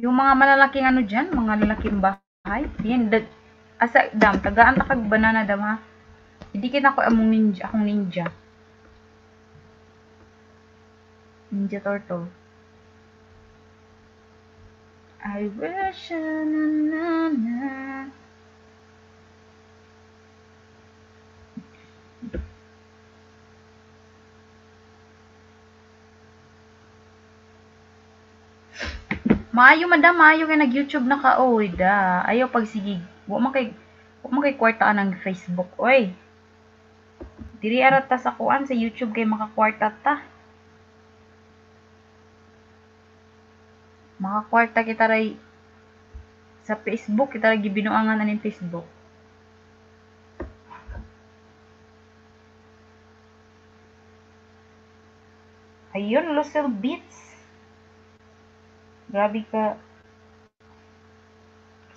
Yung mga malalaking ano dyan, mga lalaking bahay. Yan, asa, dam, tagaan takag banana, dam, ha. Hindi kita ko among ninja, akong ninja. Ninja Turtle. I wish na na na. Maayo madam, maayo kay nag-YouTube na ka oy da. Ayaw pagsigig. Wa man kay wa man kay kwartaan ng Facebook oy. Diri arata sa kuan sa YouTube kay makakwarta ta. Makakwarta kita ray sa Facebook, kita ray gibinuangan na ning Facebook. Ayun, Lucille Beats. Grabe ka.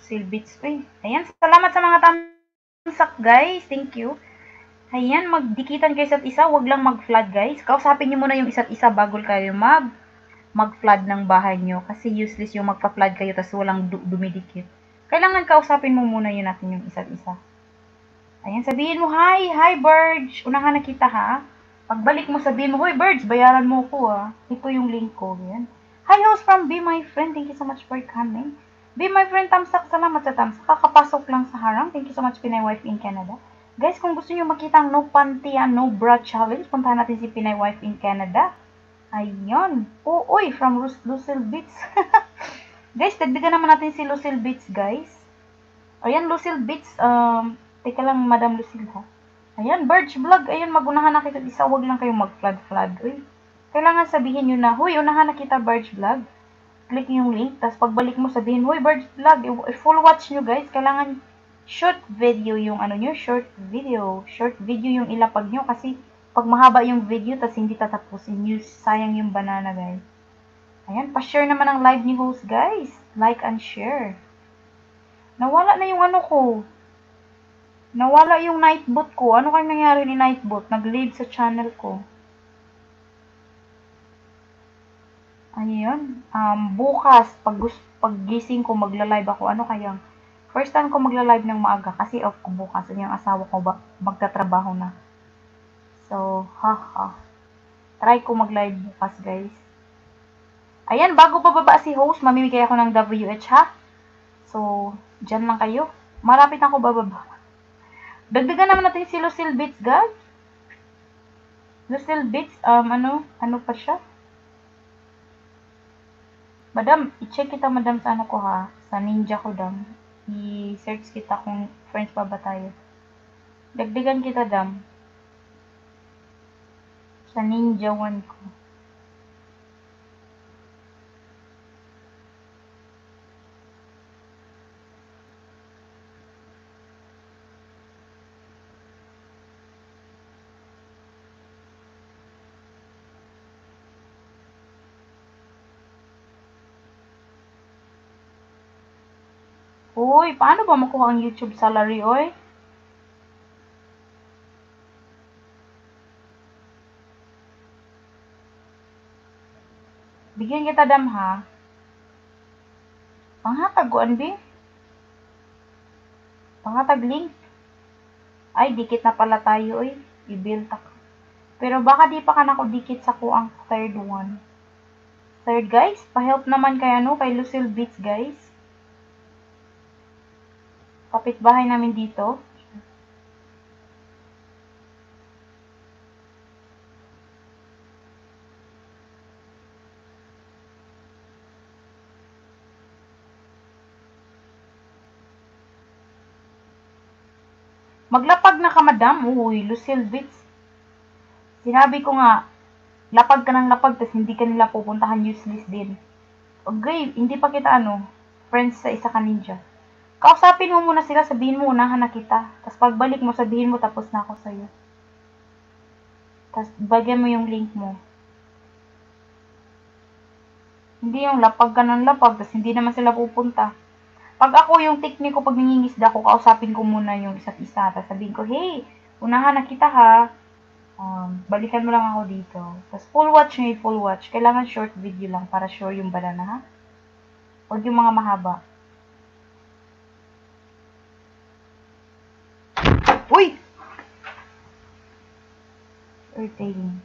Beats. Uy, ayan, salamat sa mga tamsak, guys. Thank you. Ayan, magdikitan kayo isa't isa. Huwag lang mag-flood, guys. Kausapin nyo muna yung isa't isa bago kayo mag mag-flood ng bahay nyo kasi useless yung magpa-flood kayo tapos walang du- dumidikit. Kailangan kausapin mo muna yun natin yung isa't isa. Ayan, sabihin mo, hi, hi, Birds. Unahan na kita, ha? Pagbalik mo, sabihin mo, Hoy, Birds, bayaran mo ko, ha? Ito yung link ko, yan. Hi, host from Be My Friend. Thank you so much for coming. Be My Friend, tamsak. Salamat sa tamsak. Kakapasok lang sa harang. Thank you so much, Pinay Wife in Canada. Guys, kung gusto nyo makita ang no panty and no bra challenge, puntahan natin si Pinay Wife in Canada. Ayun. Uy, from Lucille Beats. Guys, dagdagan naman natin si Lucille Beats, guys. Ayan, Lucille Beats. Um, teka lang, Madam Lucille, ha? Ayan, Birch Vlog. Ayan, magunahan na kita. Isa, wag lang kayo mag-flood-flood. Uy, kailangan sabihin nyo na, Huy, unahan na kita, Birch Vlog. Click yung link. Tapos pagbalik mo, sabihin, Huy, Birch Vlog. Full watch nyo, guys. Kailangan short video yung ano nyo. Short video. Short video yung ilapag nyo. Kasi, pag mahaba yung video, tapos hindi tatapusin nyo, sayang yung banana, guys. Ayan, pa-share naman ang live ni host, guys. Like and share. Nawala na yung ano ko. Nawala yung nightbot ko. Ano kayong nangyari ni nightbot? Nag-leave sa channel ko. Ayun. Um, bukas, pag, pag gising ko, magla-live ako. Ano kayang? First time ko magla-live ng maaga kasi off ko bukas. Yung asawa ko ba, magtatrabaho na. So, haha. Try ko mag-live bukas, guys. Ayan, bago pababa si host, mamimigay ako ng WH ha. So, dyan lang kayo. Malapit ako bababa. Dagdagan naman natin si Lucille Beats, guys. Lucille Beats, um, ano, ano pa siya? Madam, i-check kita madam sa ano ko ha. Sa ninja ko dam. I-search kita kung friends pa ba tayo. Dagdagan kita dam. Sa ninja one ko. Uy, paano ba makuha ang YouTube salary, oy? Bigyan kita dam ha. Panghatag ko, bi? Panghatag link. Ay, dikit na pala tayo, oy. I-build ako. Pero baka di pa ka nako dikit sa ko ang third one. Third, guys. Pa-help naman kay ano, kay Lucille Beats, guys. Kapitbahay namin dito. Maglapag na ka, madam. Uy, Lucille Bits. Sinabi ko nga, lapag ka ng lapag, tapos hindi ka nila pupuntahan useless din. Okay, hindi pa kita ano, friends sa isa ka ninja. Kausapin mo muna sila, sabihin mo, unahan na kita. Tapos pagbalik mo, sabihin mo, tapos na ako sa'yo. Tapos bagyan mo yung link mo. Hindi yung lapag ka ng lapag, tapos hindi naman sila pupunta. Pag ako yung technique ko, pag nangingisda ko, kausapin ko muna yung isa't isa. Tapos sabihin ko, hey, unahan na kita ha. Um, balikan mo lang ako dito. Tapos full watch nyo full watch. Kailangan short video lang para sure yung banana ha. Huwag yung mga mahaba. Uy! Irritating.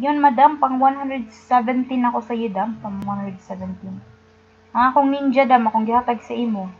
Ayun, madam, pang 117 ako sa iyo, dam. Pang 117. Ang akong ninja, dam, akong gihatag sa imo.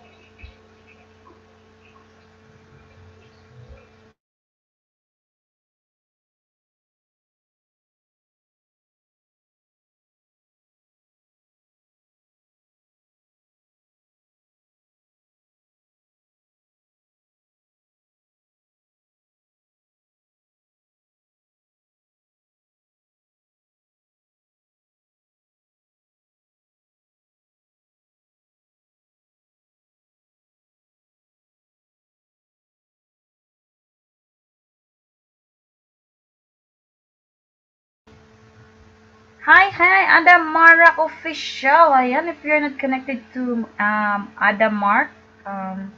Hi, hi, Adam Mark official. Ayan, if you're not connected to um, Adam Mark, um,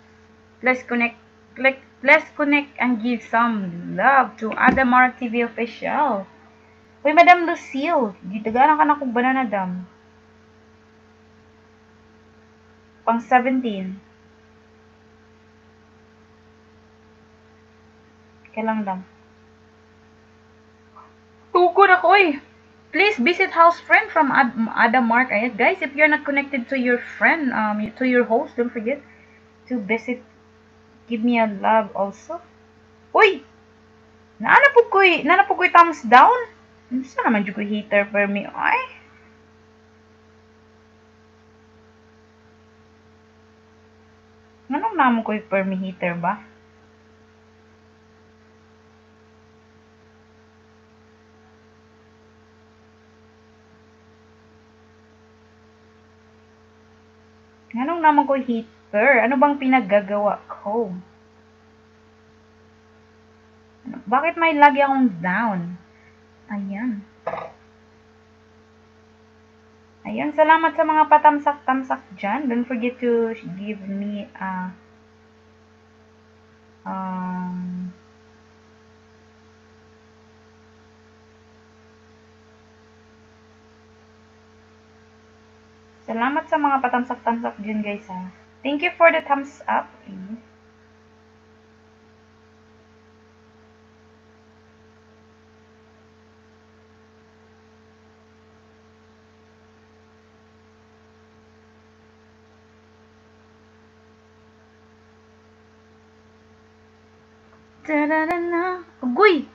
let's connect, click, let's connect and give some love to Adam Mark TV official. Uy, Madam Lucille, dito gano'n ka na kong banana dam. Pang 17. Kailang dam. Tukod ako eh. Please visit house friend from Ad Adam Mark. Ayan, guys, if you're not connected to your friend, um, to your host, don't forget to visit. Give me a love also. Uy! Naanapog ko'y, naanapog ko'y thumbs down? Saan naman ko'y hater for me? Ay! Anong namo ko'y per me hater ba? Anong naman ko hater? Ano bang pinaggagawa ko? Bakit may lagi akong down? Ayan. Ayan, salamat sa mga patamsak-tamsak dyan. Don't forget to give me a um, Salamat sa mga patamsak-tamsak dyan guys ha. Thank you for the thumbs up. Okay. Tararana. Agoy!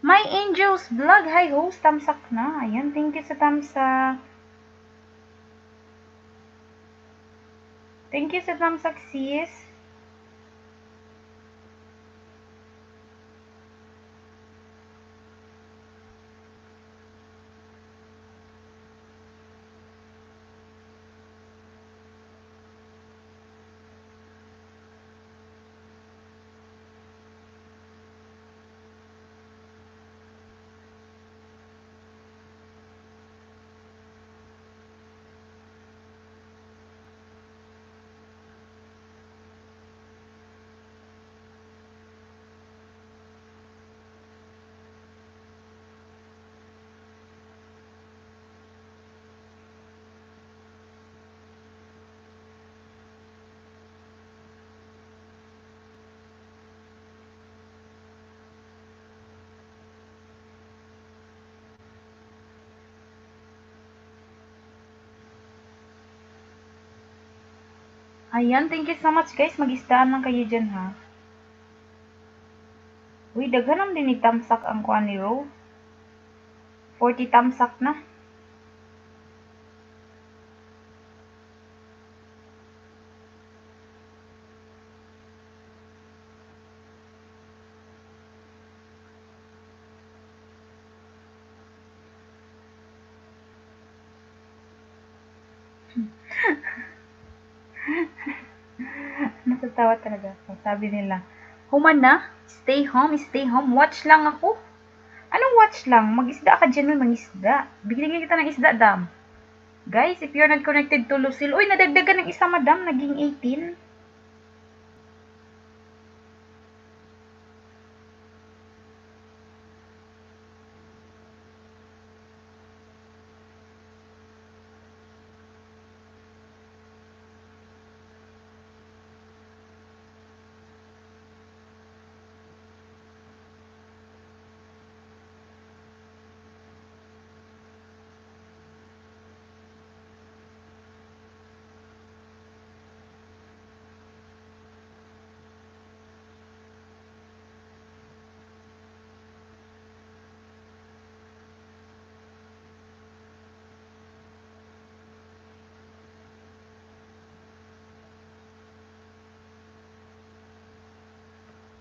My Angel's Vlog. Hi host, tamsak na. Ayan, thank you sa tamsak. Thank you sa sis. Ayan, thank you so much guys. Mag-istaan lang kayo dyan ha. Uy, daghanam din ni tamsak ang kuha ni Ro. 40 tamsak na. Natatawa talaga ako. Sabi nila, Human na? Stay home, stay home. Watch lang ako. Anong watch lang? Mag-isda ka dyan nun, mag-isda. Bigyan kita ng isda, dam. Guys, if you're not connected to Lucille, uy, nadagdagan ng isa, madam. Naging 18.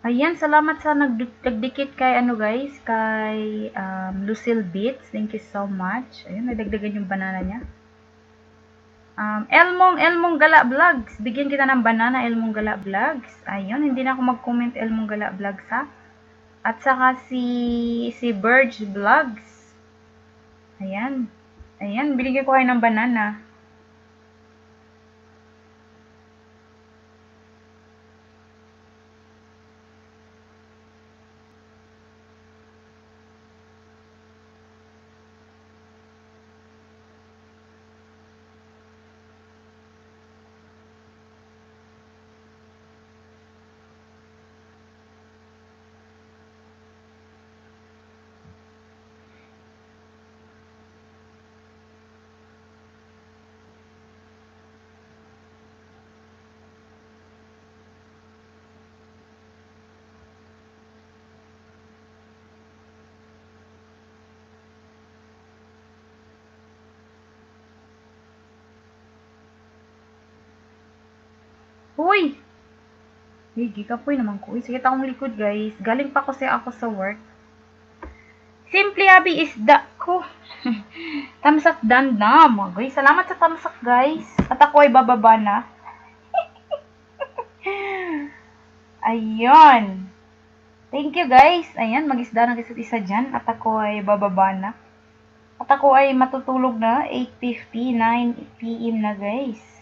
Ayan, salamat sa nagdikit kay ano guys, kay um, Lucille Beats. Thank you so much. Ayun, nagdagdagan yung banana niya. Um, Elmong, Elmong Gala Vlogs. Bigyan kita ng banana, Elmong Gala Vlogs. Ayun, hindi na ako mag-comment Elmong Gala Vlogs ha. At saka si, si Burge Vlogs. Ayan. Ayan, binigyan ko kayo ng banana. Huy! Higi ka po naman ko. Sige akong likod guys. Galing pa kasi ako sa work. Simply Abby is the ko. Tamsak dan na mga guys. Salamat sa tamsak guys. At ako ay bababa na. Ayun. Thank you guys. Ayan, mag-isda ng isa't isa dyan. At ako ay bababa na. At ako ay matutulog na. 8.59 p.m. na guys.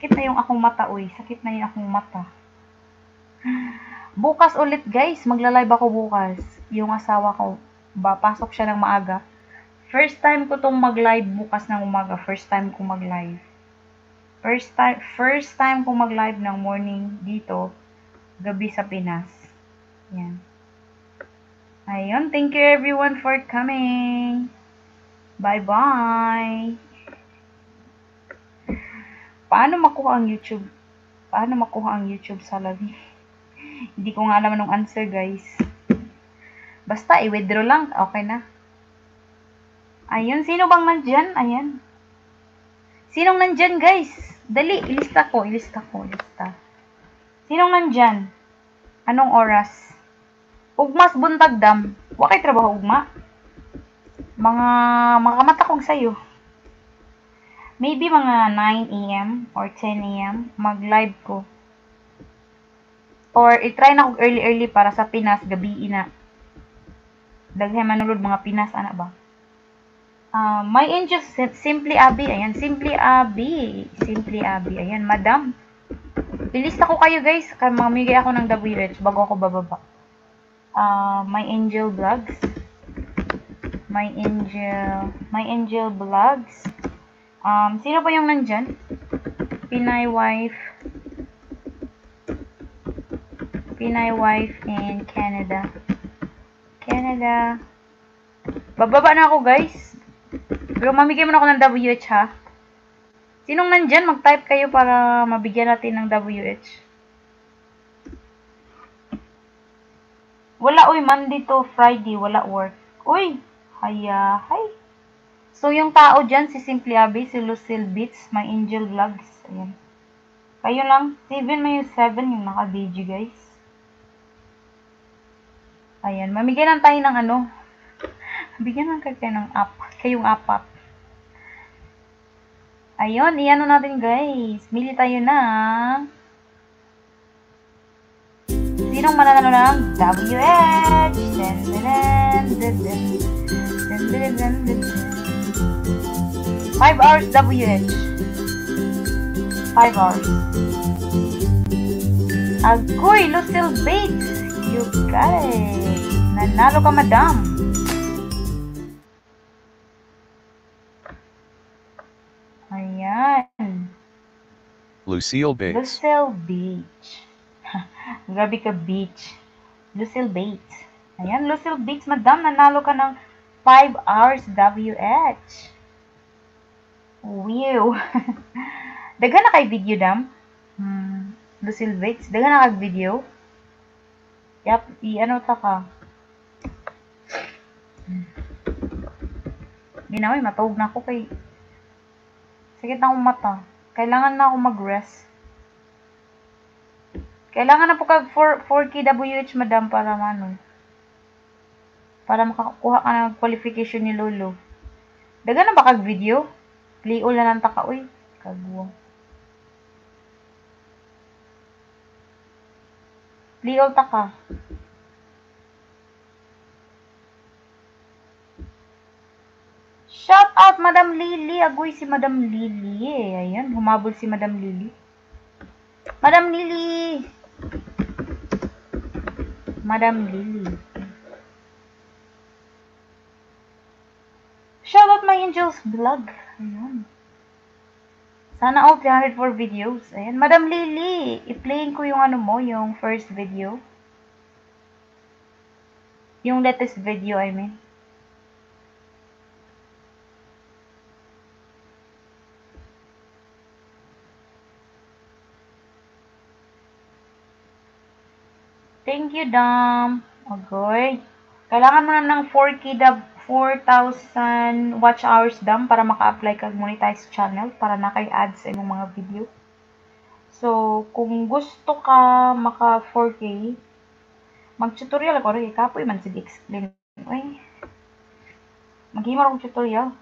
Sakit na yung akong mata, uy. Sakit na yung akong mata. Bukas ulit guys. Magla-live ako bukas. Yung asawa ko. Ba, pasok siya ng maaga. First time ko tong mag-live bukas ng umaga. First time ko mag-live. First time, first time ko mag-live ng morning dito. Gabi sa Pinas. Yan. Ayun, thank you everyone for coming. Bye-bye. Paano makuha ang YouTube? Paano makuha ang YouTube salary? Hindi ko nga alam anong answer, guys. Basta, i-withdraw lang. Okay na. Ayun, sino bang nandyan? Ayan. Sinong nandyan, guys? Dali, ilista ko, ilista ko, ilista. Sinong nandyan? Anong oras? Ugmas buntag dam. Wa kay trabaho ugma. Mga makamata kong sayo. Maybe mga 9 a.m. or 10 a.m. mag-live ko. Or i-try na ko early-early para sa Pinas gabi na. Daghan manulod mga Pinas ana ba? Uh, my angel simply Abby. Ayan, simply Abby. Simply Abby. Ayan, madam. Ilista ko kayo guys. Kaya mamigay ako ng WH bago ako bababa. Uh, my angel vlogs. My angel, my angel vlogs. Um, sino pa yung nandyan? Pinay wife. Pinay wife in Canada. Canada. Bababa na ako, guys. Pero mamigay mo na ako ng WH, ha? Sinong nandyan? Mag-type kayo para mabigyan natin ng WH. Wala, uy. Monday to Friday. Wala work. Uy. Haya, hi. So, yung tao dyan, si Simply Abby, si Lucille Beats, my Angel Vlogs. Ayan. Kayo lang. 7 may 7 yung naka-video, guys. Ayan. Mamigay lang tayo ng ano. Bigyan lang kayo ng app. Kayong apat. Ayun. Iyan natin, guys. Mili tayo ng... Sinong mananalo ng WH? Dun, dun, dun, dun, dun. Dun, dun, dun, dun, dun. 5 hours WH. 5 hours. Agoy, Lucille Bates. You guys. Nanalo ka, madam. Ayan. Lucille Bates. Lucille Beach. Grabe ka, beach. Lucille Bates. Ayan, Lucille Bates, madam, nanalo ka ng 5 hours WH. Wow. Daghan na kay video, dam. Hmm. Lucille Bates, daghan na kay video. Yap, i-ano ta ka. Ginaway, matawag na ako kay... Sakit na akong mata. Kailangan na ako mag-rest. Kailangan na po kag 4, 4K WH, madam, para ano. Para makakuha ka ng qualification ni Lolo. Daga na ba kag video? Liol na lang taka, uy. Kagwa. Liol taka. Shout out, Madam Lily. Agoy si Madam Lily eh. Ayan, humabol si Madam Lily. Madam Lily! Madam Lily. Shout out my Angels vlog. Ayan. Sana all 304 videos. Ayan. Madam Lily, i-playing ko yung ano mo, yung first video. Yung latest video, I mean. Thank you, Dom. Agoy. Kailangan mo na ng 4K dab 4,000 watch hours dam para maka-apply kag monetize channel para na kay ads sa imong mga video. So, kung gusto ka maka 4K, mag-tutorial ako rin. Kapoy man sige explain. Uy, maghimo akong tutorial.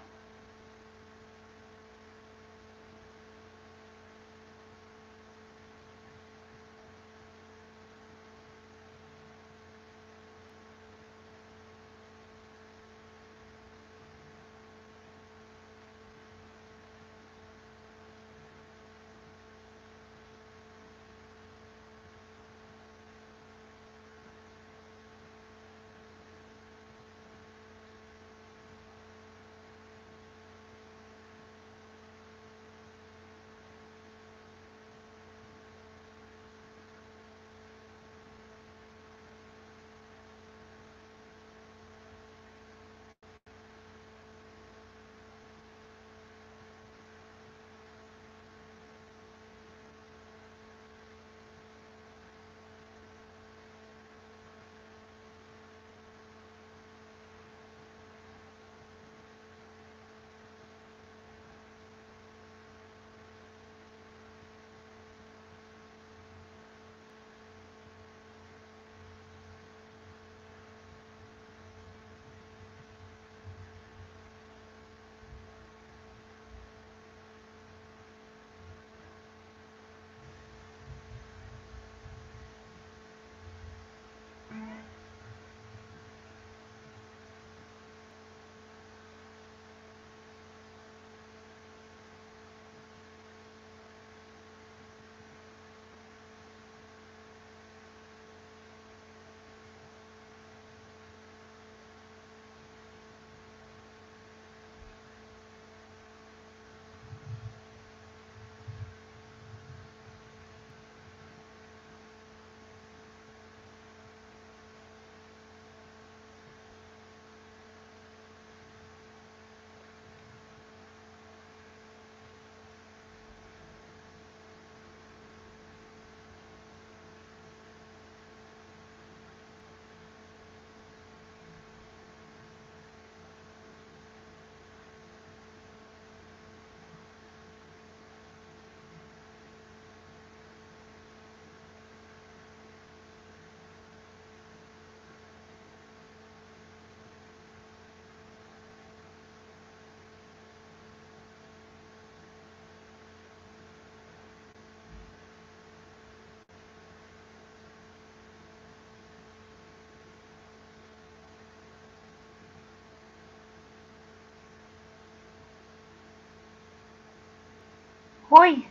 Hoy!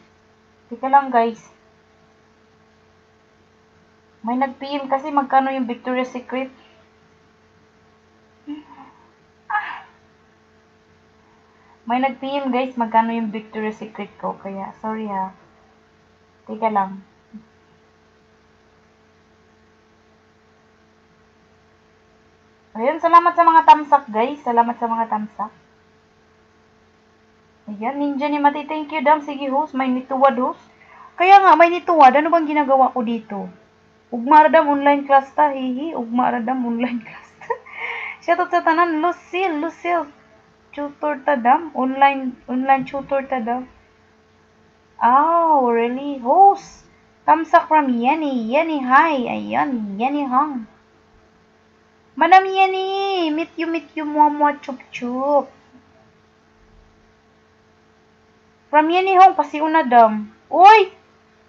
Teka lang guys. May nag-PM kasi magkano yung Victoria's Secret. May nag-PM guys magkano yung Victoria's Secret ko. Kaya sorry ha. Teka lang. Ayun, salamat sa mga thumbs up guys. Salamat sa mga thumbs up. Ayan, ninja ni Mati. Thank you, Dam. Sige, host. May nituwad, host. Kaya nga, may nituwad. Ano bang ginagawa ko dito? Ugma radam online class ta. Hihi. Ugma radam online class ta. Shoutout sa tanan. Lucille, Lucille. Tutor ta, Dam. Online, online tutor ta, Dam. Oh, really? Host. Up from Yenny. Yenny, hi. Ayan, Yenny Hong. Madam Yenny, meet you, meet you, mua, mua, chup, chup. From yan ni Hong, pasiuna dam. Uy!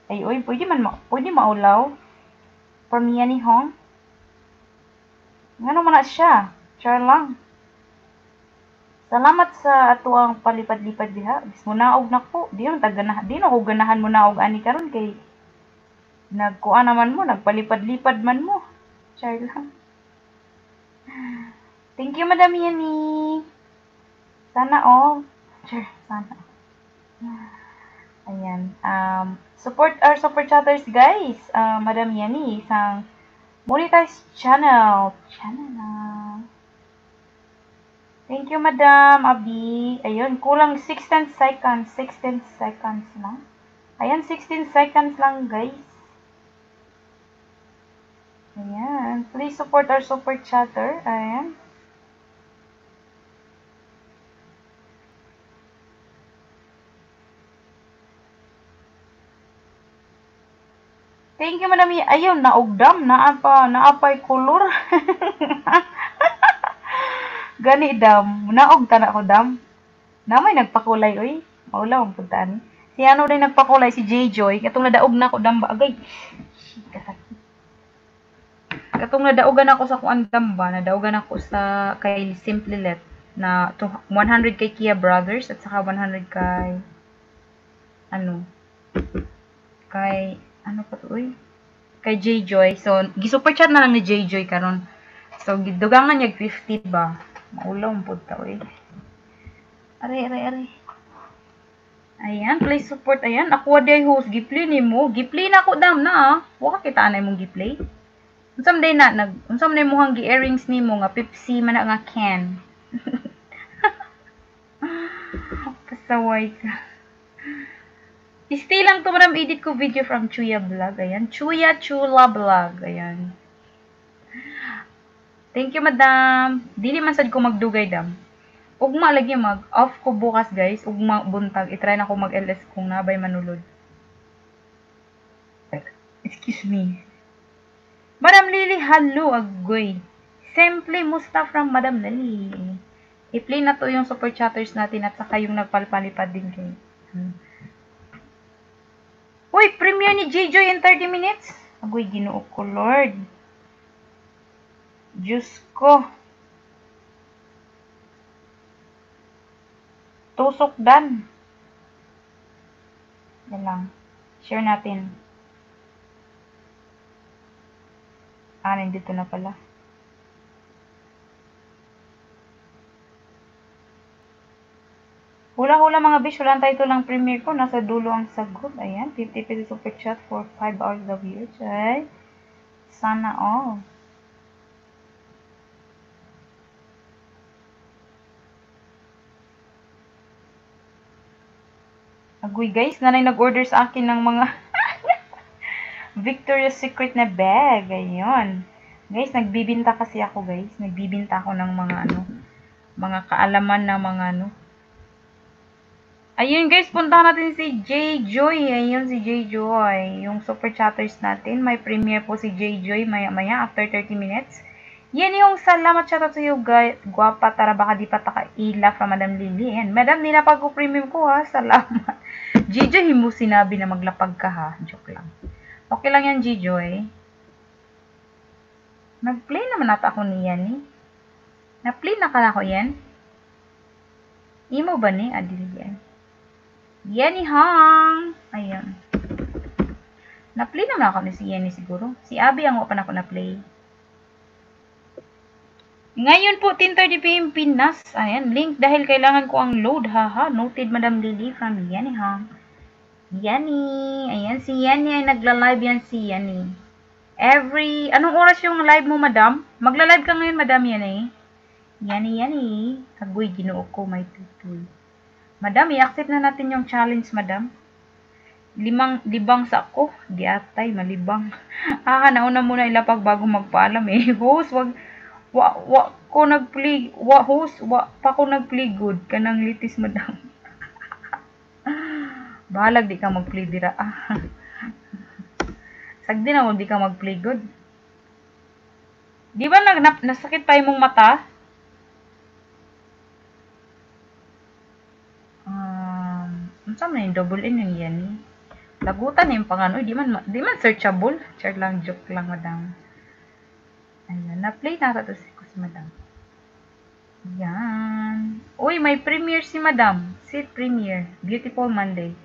Ay, uy, pwede man, ma pwede maulaw. From yan ni Hong. Ngano man na siya? Char lang. Salamat sa ato ang palipad-lipad diha. Bis mo naog na po. Di yung tagana, di na ko ganahan mo naog ani karon kay nagkuha naman mo, nagpalipad-lipad man mo. Char lang. Thank you, Madam Yani. Sana all. Sure, sana. Ayan. Um, support our super chatters, guys. Uh, Madam Yani, isang monetized channel. Channel na. Thank you, Madam Abi. Ayun, kulang 16 seconds. 16 seconds lang. Ayan, 16 seconds lang, guys. Ayan. Please support our super chatter. Ayan. Thank you, madam. Ayun, naugdam. Naapa, naapay color. Gani, dam. Naog na ko, dam. Namay nagpakulay, oy. Maulaw ang puntaan. Si ano rin nagpakulay, si J-Joy. Katong nadaog na ko, dam ba? Agay. Kasakit. Katong nadaugan ako sa kuan damba, nadaugan ako sa kay Simply Let na to 100 kay Kia Brothers at saka 100 kay ano kay ano pa to uy kay J Joy so gisuper chat na lang ni J Joy karon so gidugangan niya 50 ba maulaw pud ta uy are are are Ayan, play support. Ayan, ako day host. Giplay ni mo. Giplay na ako dam na ah. Waka kita anay mong giplay. Unsam day na nag unsam day mo hang gi-earrings nimo nga Pepsi man na nga can. Pasaway ka. Stay lang to madam edit ko video from Chuya Vlog. Ayan. Chuya Chula Vlog. Ayan. Thank you madam. Dili man sad ko magdugay dam. Ugma lagi mag off ko bukas guys. Ugma buntag. I-try na ko mag LS kung nabay manulod. Excuse me. Madam Lily, hello, agoy. Simple musta from Madam Lily. I-play na to yung super chatters natin at saka yung nagpalpalipad din kay. Hmm. Uy, premiere ni J-Joy in 30 minutes? Agoy, ginoo ko, Lord. Diyos ko. Tusok dan. Yan lang. Share natin. Ah, nandito na pala. Hula-hula mga bish, wala tayo lang premiere ko. Nasa dulo ang sagot. Ayan, 50 pesos super chat for 5 hours views. Ay, sana all. Agoy guys, nanay nag-order sa akin ng mga Victoria's Secret na bag. Ayun. Guys, nagbibinta kasi ako guys. Nagbibinta ako ng mga ano, mga kaalaman na mga ano. Ayun guys, punta natin si J Joy. Ayun si J Joy. Yung super chatters natin. May premiere po si J Joy maya maya after 30 minutes. Yan yung salamat shoutout sa iyo, guwapa, tara baka di pa takaila from Madam Lily. Yan, Madam, nilapag ko premium ko ha, salamat. G-Joy, mo sinabi na maglapag ka ha, joke lang. Okay lang yan, G-Joy. Nag-play naman nata ako niyan eh. Na-play na ka na ako yan? Imo ba ni? Adil yan. Yenny Hong! Ayan. Na-play naman ako ni si Yenny siguro. Si Abby ang open ako na-play. Ngayon po, 10.30pm Pinas. Ayan, link dahil kailangan ko ang load. Haha, noted Madam Lily from Yanni ha. Yanni. Ayan, si Yanni ay nagla-live yan si Yanni. Every, anong oras yung live mo, madam? Magla-live ka ngayon, madam Yanni. Yanni, Yanni. Agoy, ginoo ko, may tutoy. Madam, i-accept na natin yung challenge, madam. Limang, libang sa ako. Di atay, malibang. ah, nauna muna ilapag bago magpaalam eh. Host, wag, wa wa ko nagplay wa host wa pa ko nagplay good kanang litis madam balag di ka magplay dira ah. sagdi na mo di ka magplay good di ba nag na, nasakit pa imong mata unsa man yung double in yung yan eh. lagutan yung pangano di man di man searchable char lang joke lang madam Ayan, na-play na to si, si Madam. Yan. Uy, may premiere si Madam. Sit premiere. Beautiful Monday.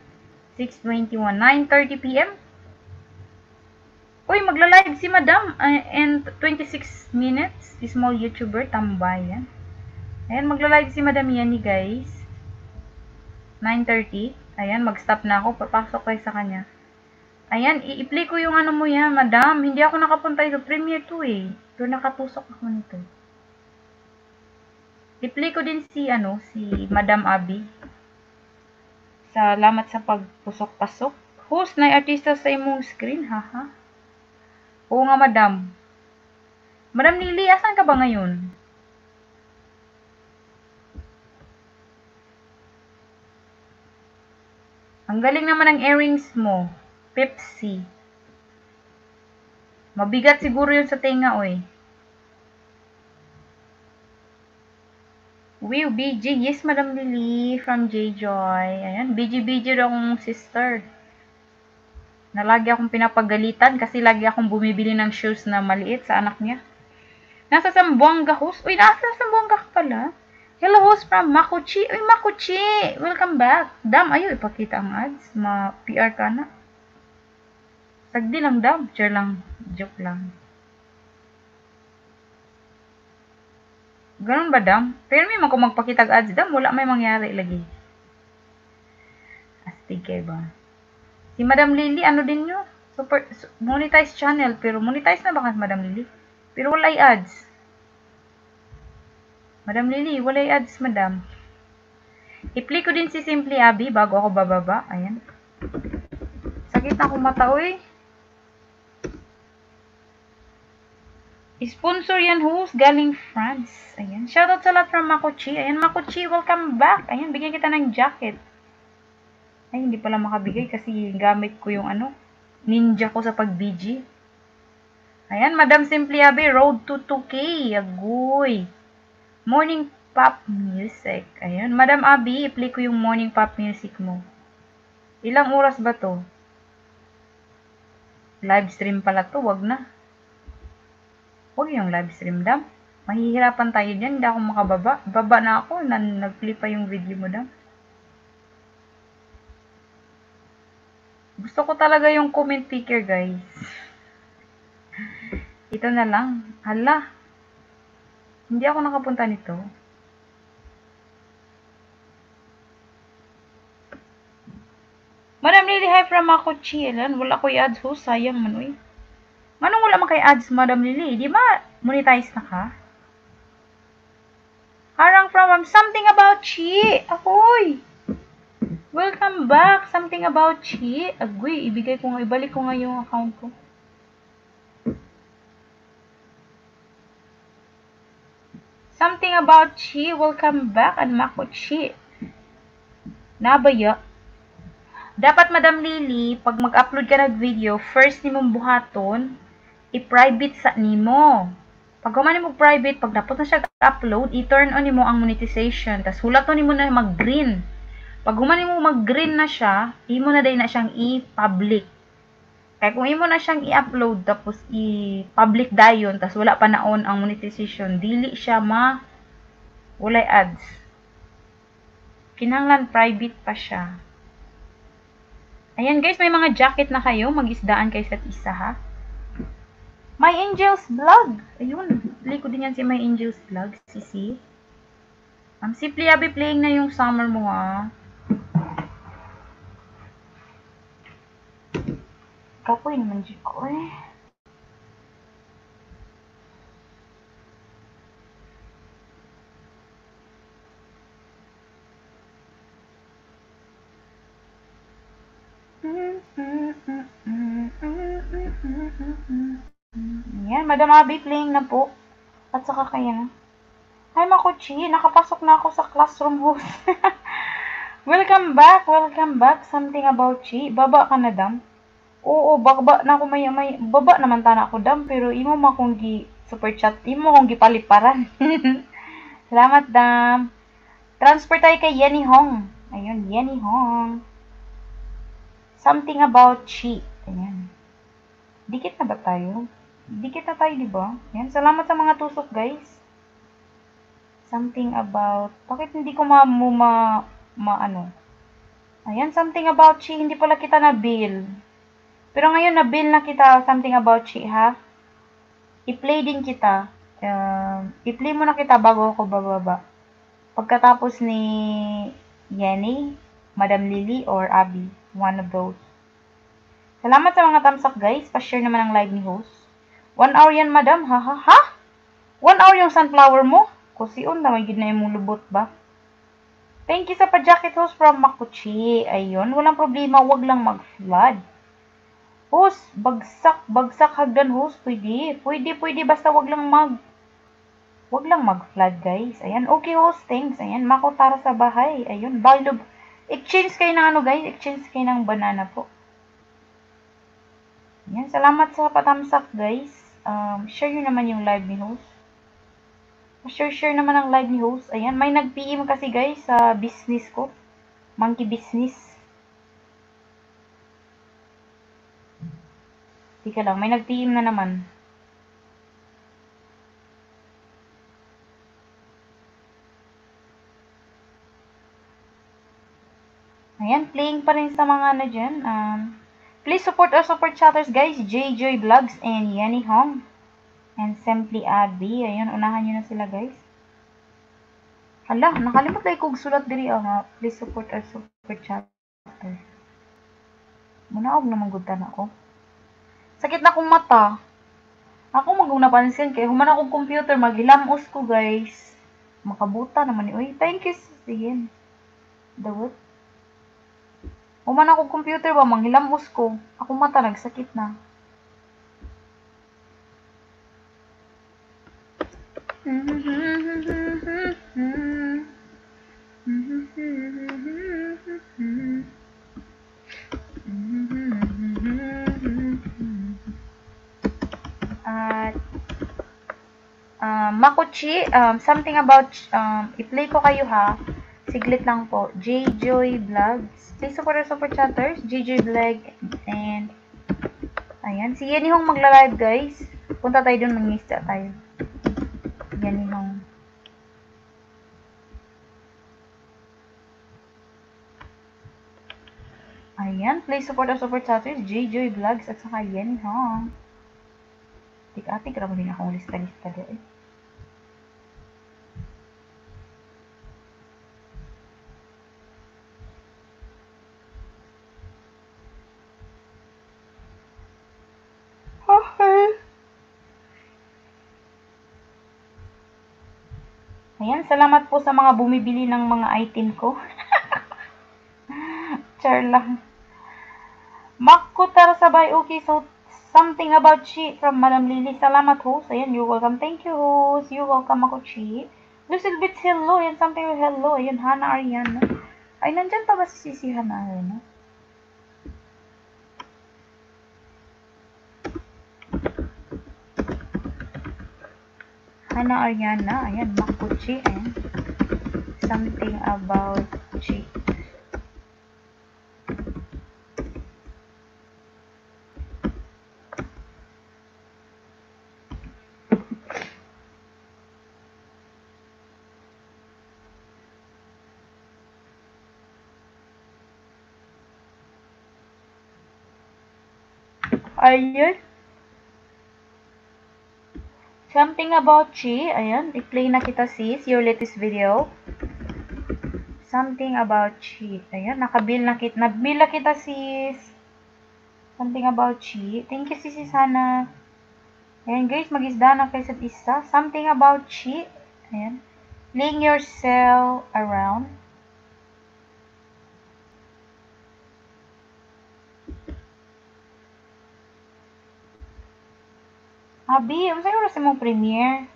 6.21. 9.30pm. Uy, magla-live si Madam. Uh, and 26 minutes. Small YouTuber. Tambayan. Ayan, magla-live si Madam Yani, guys. 9.30. Ayan, mag-stop na ako. Papasok kayo sa kanya. Ayan, i-play ko yung ano mo yan, madam. Hindi ako nakapunta sa premiere 2 eh. Doon nakatusok ako nito. I-play ko din si, ano, si Madam Abby. Salamat sa pagpusok-pasok. Host na artista sa imong screen, haha. Oo nga, madam. Madam Lily, asan ka ba ngayon? Ang galing naman ng earrings mo. Pepsi. Mabigat siguro yun sa tenga, oy. Will BG. Yes, Madam Lily from J-Joy. Ayan, BG-BG daw akong sister. Na lagi akong pinapagalitan kasi lagi akong bumibili ng shoes na maliit sa anak niya. Nasa Sambuanga host. Uy, nasa Sambuanga ka pala. Hello host from Makuchi. Uy, Makuchi! Welcome back. Dam, ayo ipakita ang ads. Ma-PR ka na. Sagdi lang, Dam. Sure lang. Joke lang. Ganun ba, Dam? Pero may kung magpakita ads, Dam, wala may mangyari lagi. Astig kayo ba? Si Madam Lily, ano din nyo? Super, monetize channel, pero monetize na ba ka Madam Lily? Pero wala ads. Madam Lily, wala ads, Madam. I-play ko din si Simply Abby bago ako bababa. Ayan. Sakit na akong mata, uy. Sponsor yan host galing France. Ayan. Shoutout sa lahat from Makochi. Ayan, Makochi, welcome back. Ayan, bigyan kita ng jacket. Ay, hindi pala makabigay kasi gamit ko yung ano, ninja ko sa pag-BG. Ayan, Madam Simply Abe, road to 2K. Agoy. Morning pop music. Ayan, Madam Abi, i-play ko yung morning pop music mo. Ilang oras ba to? Live stream pala to, wag na. Huwag yung live stream, Dam. Mahihirapan tayo dyan. Hindi ako makababa. Baba na ako. Na nag-play pa yung video mo, Dam. Gusto ko talaga yung comment picker, guys. Ito na lang. Hala. Hindi ako nakapunta nito. Madam Lily, hi from ako, Chilan. Wala ko i-ads ho. Sayang man, uy. Manong wala man kay ads, Madam Lily? Di ba monetize na ka? Harang from something about chi. Akoy! Welcome back. Something about chi. Agoy, ibigay ko nga, ibalik ko nga yung account ko. Something about chi. Welcome back and mako chi. Nabaya. Dapat, Madam Lily, pag mag-upload ka ng video, first ni mong buhaton, i-private sa nimo. Pag human mo private, pag dapat na siya upload, i-turn on nimo ang monetization. Tapos hulat nimo na mag-green. Pag human mo mag-green na siya, imo na day na siyang i-public. Kaya kung imo na siyang i-upload tapos i-public dayon tapos wala pa na on ang monetization, dili siya ma walay ads. Kinanglan private pa siya. Ayan guys, may mga jacket na kayo. Mag-isdaan kayo sa isa ha. My Angel's Vlog. Ayun. Play ko din yan si My Angel's Vlog. Si C. Um, simply abi playing na yung summer mo ha. Kapoy naman dyan ko eh. Yan, Madam Abby playing na po. At saka kaya na. Hi, Makuchi. Nakapasok na ako sa classroom host. welcome back, welcome back. Something about Chi. Baba ka na, Dam. Oo, baba na ako may, may baba naman tana ako, Dam. Pero imo mo akong gi super chat. Imo akong gipaliparan. Salamat, Dam. Transfer tayo kay Yenny Hong. Ayun, Yenny Hong. Something about Chi. Ayan. Dikit na ba tayo? Dikit na tayo, di ba? Yan. Salamat sa mga tusok, guys. Something about... Bakit hindi ko ma... ma... ma ano? Ayan, something about chi. Hindi pala kita na bill. Pero ngayon, na bill na kita something about chi, ha? I-play din kita. Uh, i-play mo na kita bago ako bababa. Pagkatapos ni Yenny, Madam Lily, or Abby. One of those. Salamat sa mga thumbs up, guys. Pa-share naman ang live ni host. One hour yan, madam. Ha, ha, ha? One hour yung sunflower mo? Kusion na, may na yung lubot ba? Thank you sa pa-jacket host from Makuchi. Ayun, walang problema. Wag lang mag-flood. Host, bagsak, bagsak hagdan host. Pwede, pwede, pwede. Basta wag lang mag... Wag lang mag-flood, guys. Ayan, okay host, thanks. Ayan, makotara sa bahay. Ayun, balog. Exchange kayo ng ano, guys. Exchange kayo ng banana po. Yan, salamat sa patamsak guys. Um, share nyo naman yung live ni host. Share-share naman ang live ni host. Ayan, may nag-PM kasi guys sa business ko. Monkey business. Tika lang, may nag-PM na naman. Ayan, playing pa rin sa mga ano dyan. Um, please support our super chatters guys. JJ Vlogs and Yanni Hong. And Simply Abby. Ayan, unahan nyo na sila guys. Hala, nakalimot lang kong sulat diri nga. Please support our super chatters. Munaog naman gutan ako. Sakit na akong mata. Ako magong napansin kay human akong computer maghilamos ko guys. Makabuta naman ni. Uy, thank you Sige. Dawat. Human akong computer ba manghilamos ko. Ako mata nagsakit na. At um, Makuchi, um, something about, um, i-play ko kayo ha. Siglit lang po. J-Joy Vlogs. Please support our super chatters. J-Joy Vlog. And, ayan. Si Yenny Hong magla-live guys. Punta tayo dun, mag-mista tayo. Yenny Hong. Ayan. Please support our super chatters. J-Joy Vlogs at saka Yenny Hong. Tik-atik, ramo din akong lista-lista doon. Okay. Ayan, salamat po sa mga bumibili ng mga item ko. Char lang. Makko tara sabay. Okay, so something about Chi from Madam Lily. Salamat host. Ayan, you're welcome. Thank you host. You're welcome ako Chi. Lucille Bits, hello. Ayan, something with hello. Ayan, Hana Ariana. Ay, nandyan pa ba si Sisi Hana Ariana? Hana Ariana. Ayan, Makuchi. Ayan. Something about Chi. Ayun. Something about Chi. Ayan, i-play na kita sis, your latest video. Something about Chi. Ayan, nakabil na kita. Nabil na kita sis. Something about Chi. Thank you sis sana. Ayan guys, mag-isda na kayo sa isa. Something about Chi. Ayan. Laying yourself around. Abi, ang sa'yo oras mong premiere?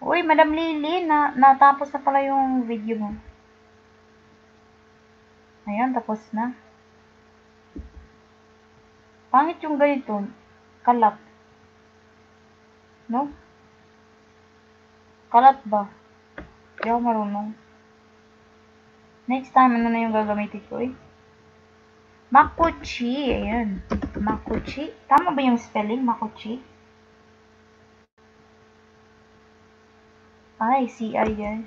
Uy, Madam Lily, na natapos na pala yung video mo. Ayan, tapos na. Pangit yung ganito. Kalat. No? Kalat ba? Hindi ako marunong. Next time, ano na yung gagamitin ko eh? Makuchi. Ayan. Makuchi. Tama ba yung spelling? Makuchi? Ay, CI yan.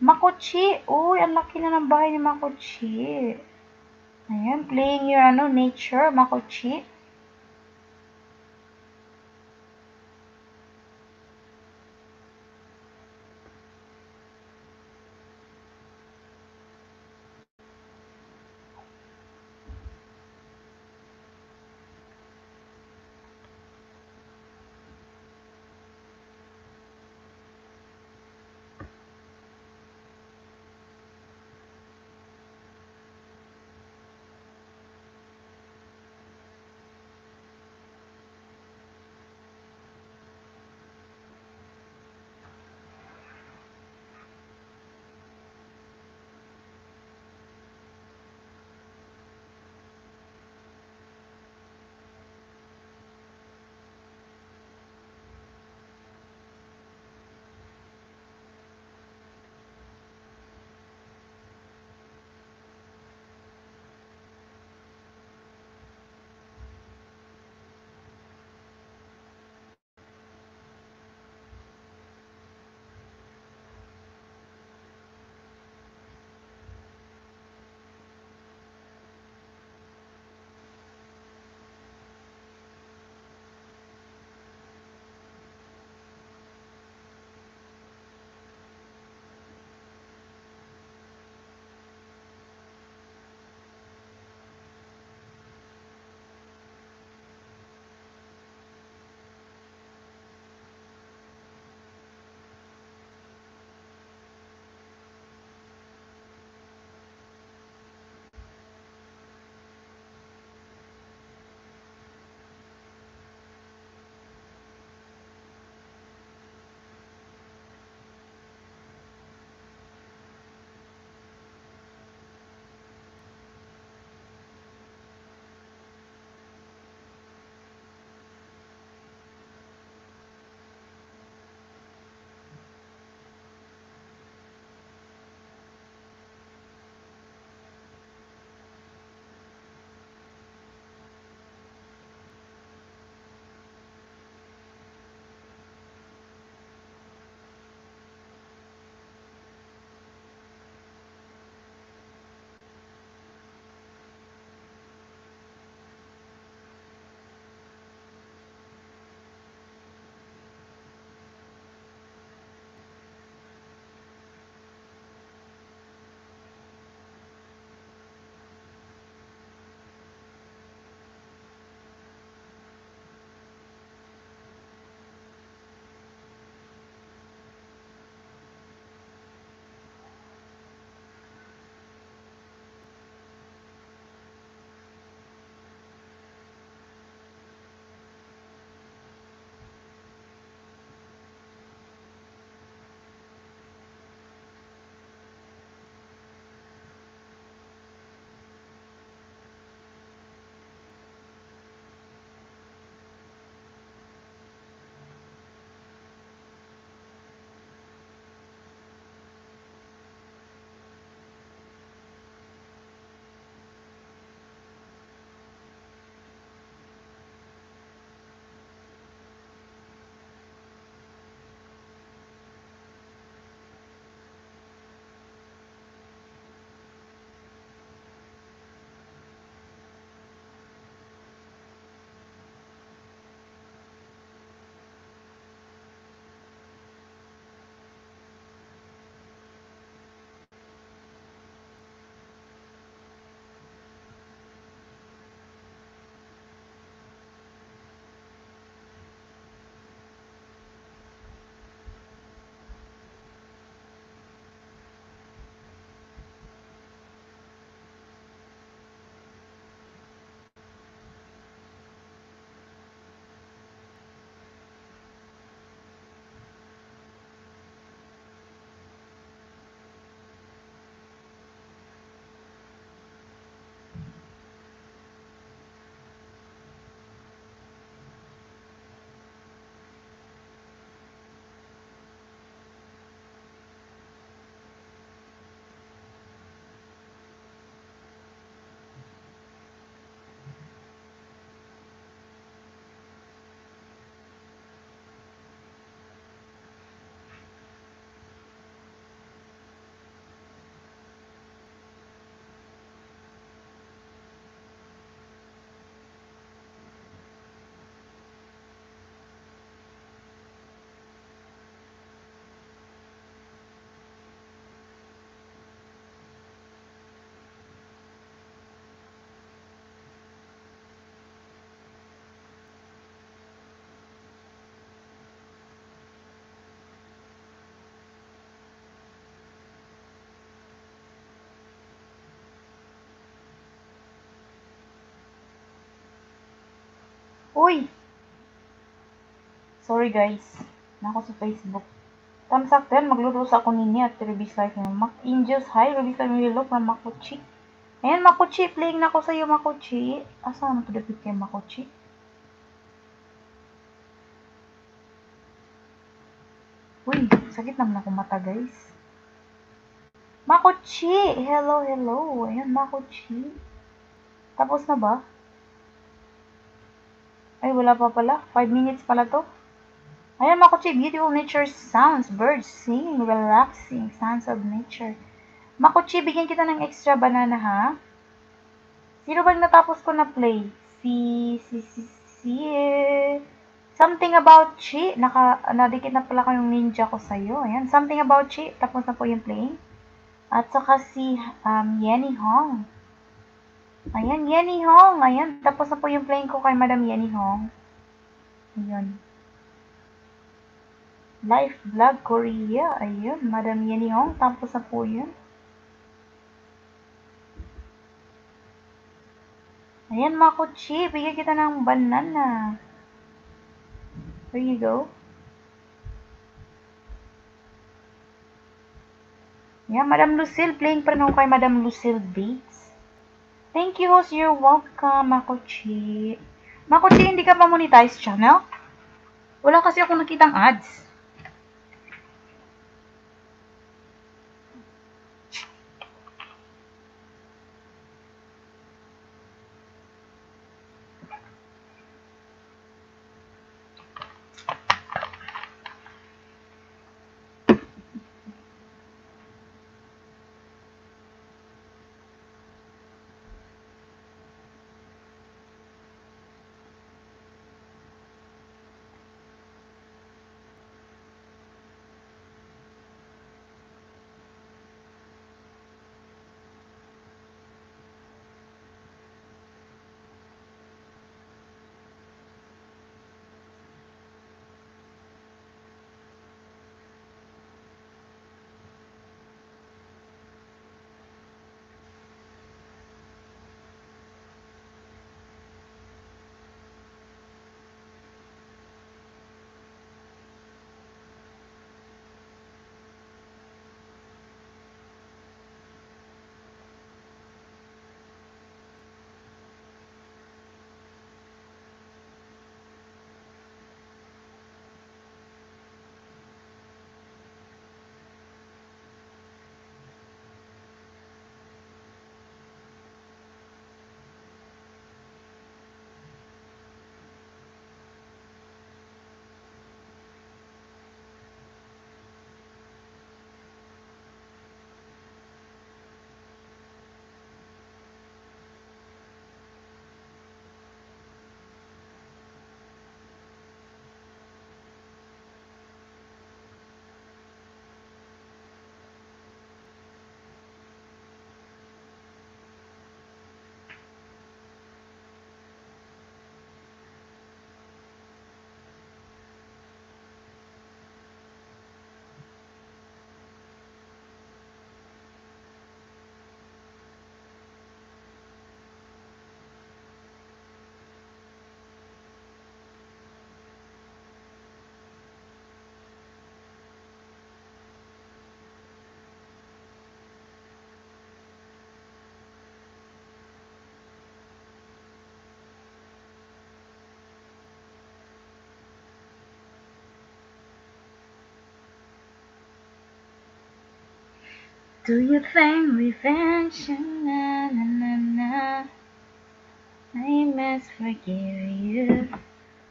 Makochi. Uy, ang laki na ng bahay ni Makochi. Ayan, playing your ano, nature, Makochi. Uy! Sorry guys. Nako sa Facebook. Tamsak din, magluto sa ako ninyo at release like ng Mac Angels. Hi, release like ng hello from Makuchi. Ayan, Makuchi. Playing na ako sa'yo, Makuchi. Asa naman to dapit kay Makuchi? Uy, sakit naman ako mata guys. Makuchi! Hello, hello. Ayan, Makuchi. Tapos na ba? Ay, wala pa pala. 5 minutes pala to. Ayan, Makuchi. Beautiful nature sounds. Birds singing. Relaxing. Sounds of nature. Makuchi, bigyan kita ng extra banana, ha? Sino ba natapos ko na play? Si, si, si, si, eh, Something about Chi. Naka, nadikit na pala ko yung ninja ko sa'yo. Ayan. Something about Chi. Tapos na po yung playing. At saka si um, Yenny Hong. Ayan, Yenny Hong. Ayan. Tapos na po yung playing ko kay Madam Yenny Hong. Ayan. Life Vlog Korea. Ayun. Madam Yenny Hong. Tapos na po yun. Ayan, Makuchi. Bigyan kita ng banana. There you go. Yeah, Madam Lucille. Playing pa rin kay Madam Lucille Bates. Thank you, host. You're welcome, Makochi. Makochi, hindi ka pa monetize channel? Wala kasi ako nakitang ads. Do you think revenge? Na, na, na, na. I must forgive you.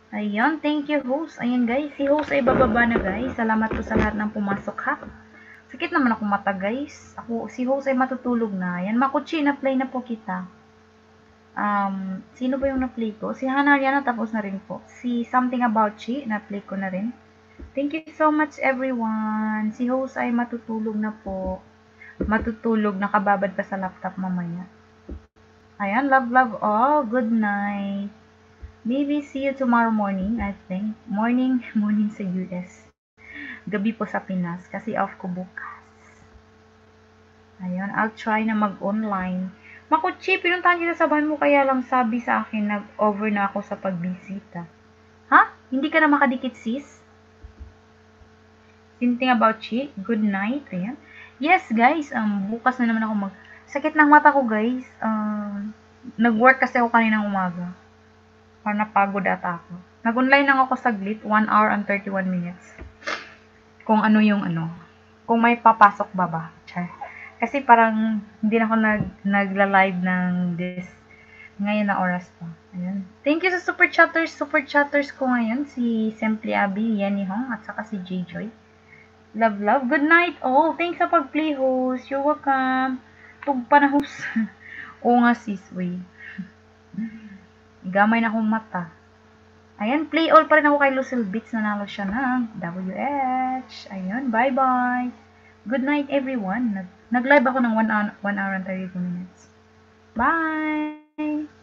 Ayun, thank you host. Ayan guys, si host ay bababa na guys. Salamat po sa lahat ng pumasok ha. Sakit naman ako mata guys. Ako, si host ay matutulog na. Ayan, makuchi na play na po kita. Um, sino ba yung na-play ko? Si Hana Ariana tapos na rin po. Si Something About Chi, na-play ko na rin. Thank you so much everyone. Si host ay matutulog na po matutulog, nakababad pa sa laptop mamaya. Ayan, love, love all. Good night. Maybe see you tomorrow morning, I think. Morning, morning sa US. Gabi po sa Pinas kasi off ko bukas. Ayun, I'll try na mag-online. Makuchi, pinuntahan kita sa bahay mo kaya lang sabi sa akin nag-over na ako sa pagbisita. Ha? Hindi ka na makadikit sis? Thinking about Chi, good night. Ayan. Yes guys, um, bukas na naman ako mag... Sakit ng mata ko guys. Um, nag-work kasi ako kaninang umaga. Para napagod ata ako. Nag-online lang ako saglit, 1 hour and 31 minutes. Kung ano yung ano, kung may papasok ba ba. Char. Kasi parang hindi na ako nag, nagla-live ng this ngayon na oras pa. Ayan. Thank you sa super chatters. Super chatters ko ngayon. Si Simply Abby, Yenny Hong, at saka si J-Joy. Love, love. Good night all. Thanks sa pag-play host. You're welcome. Tug panahos. Oo nga sis, way. Gamay na akong mata. Ayan, play all pa rin ako kay Lucille Beats. Nanalo siya ng WH. Ayan, bye-bye. Good night, everyone. Nag Nag-live ako ng 1 hour, 1 hour and 32 minutes. Bye!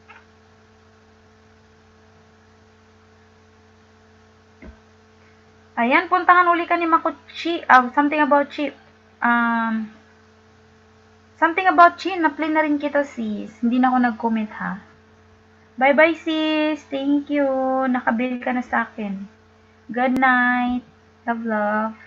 Ayan, puntahan uli ka ni Makuchi. Uh, something about Chi. Um, something about Chi. Na-play na rin kita, sis. Hindi na ako nag-comment, ha? Bye-bye, sis. Thank you. Nakabili ka na sa akin. Good night. Love, love.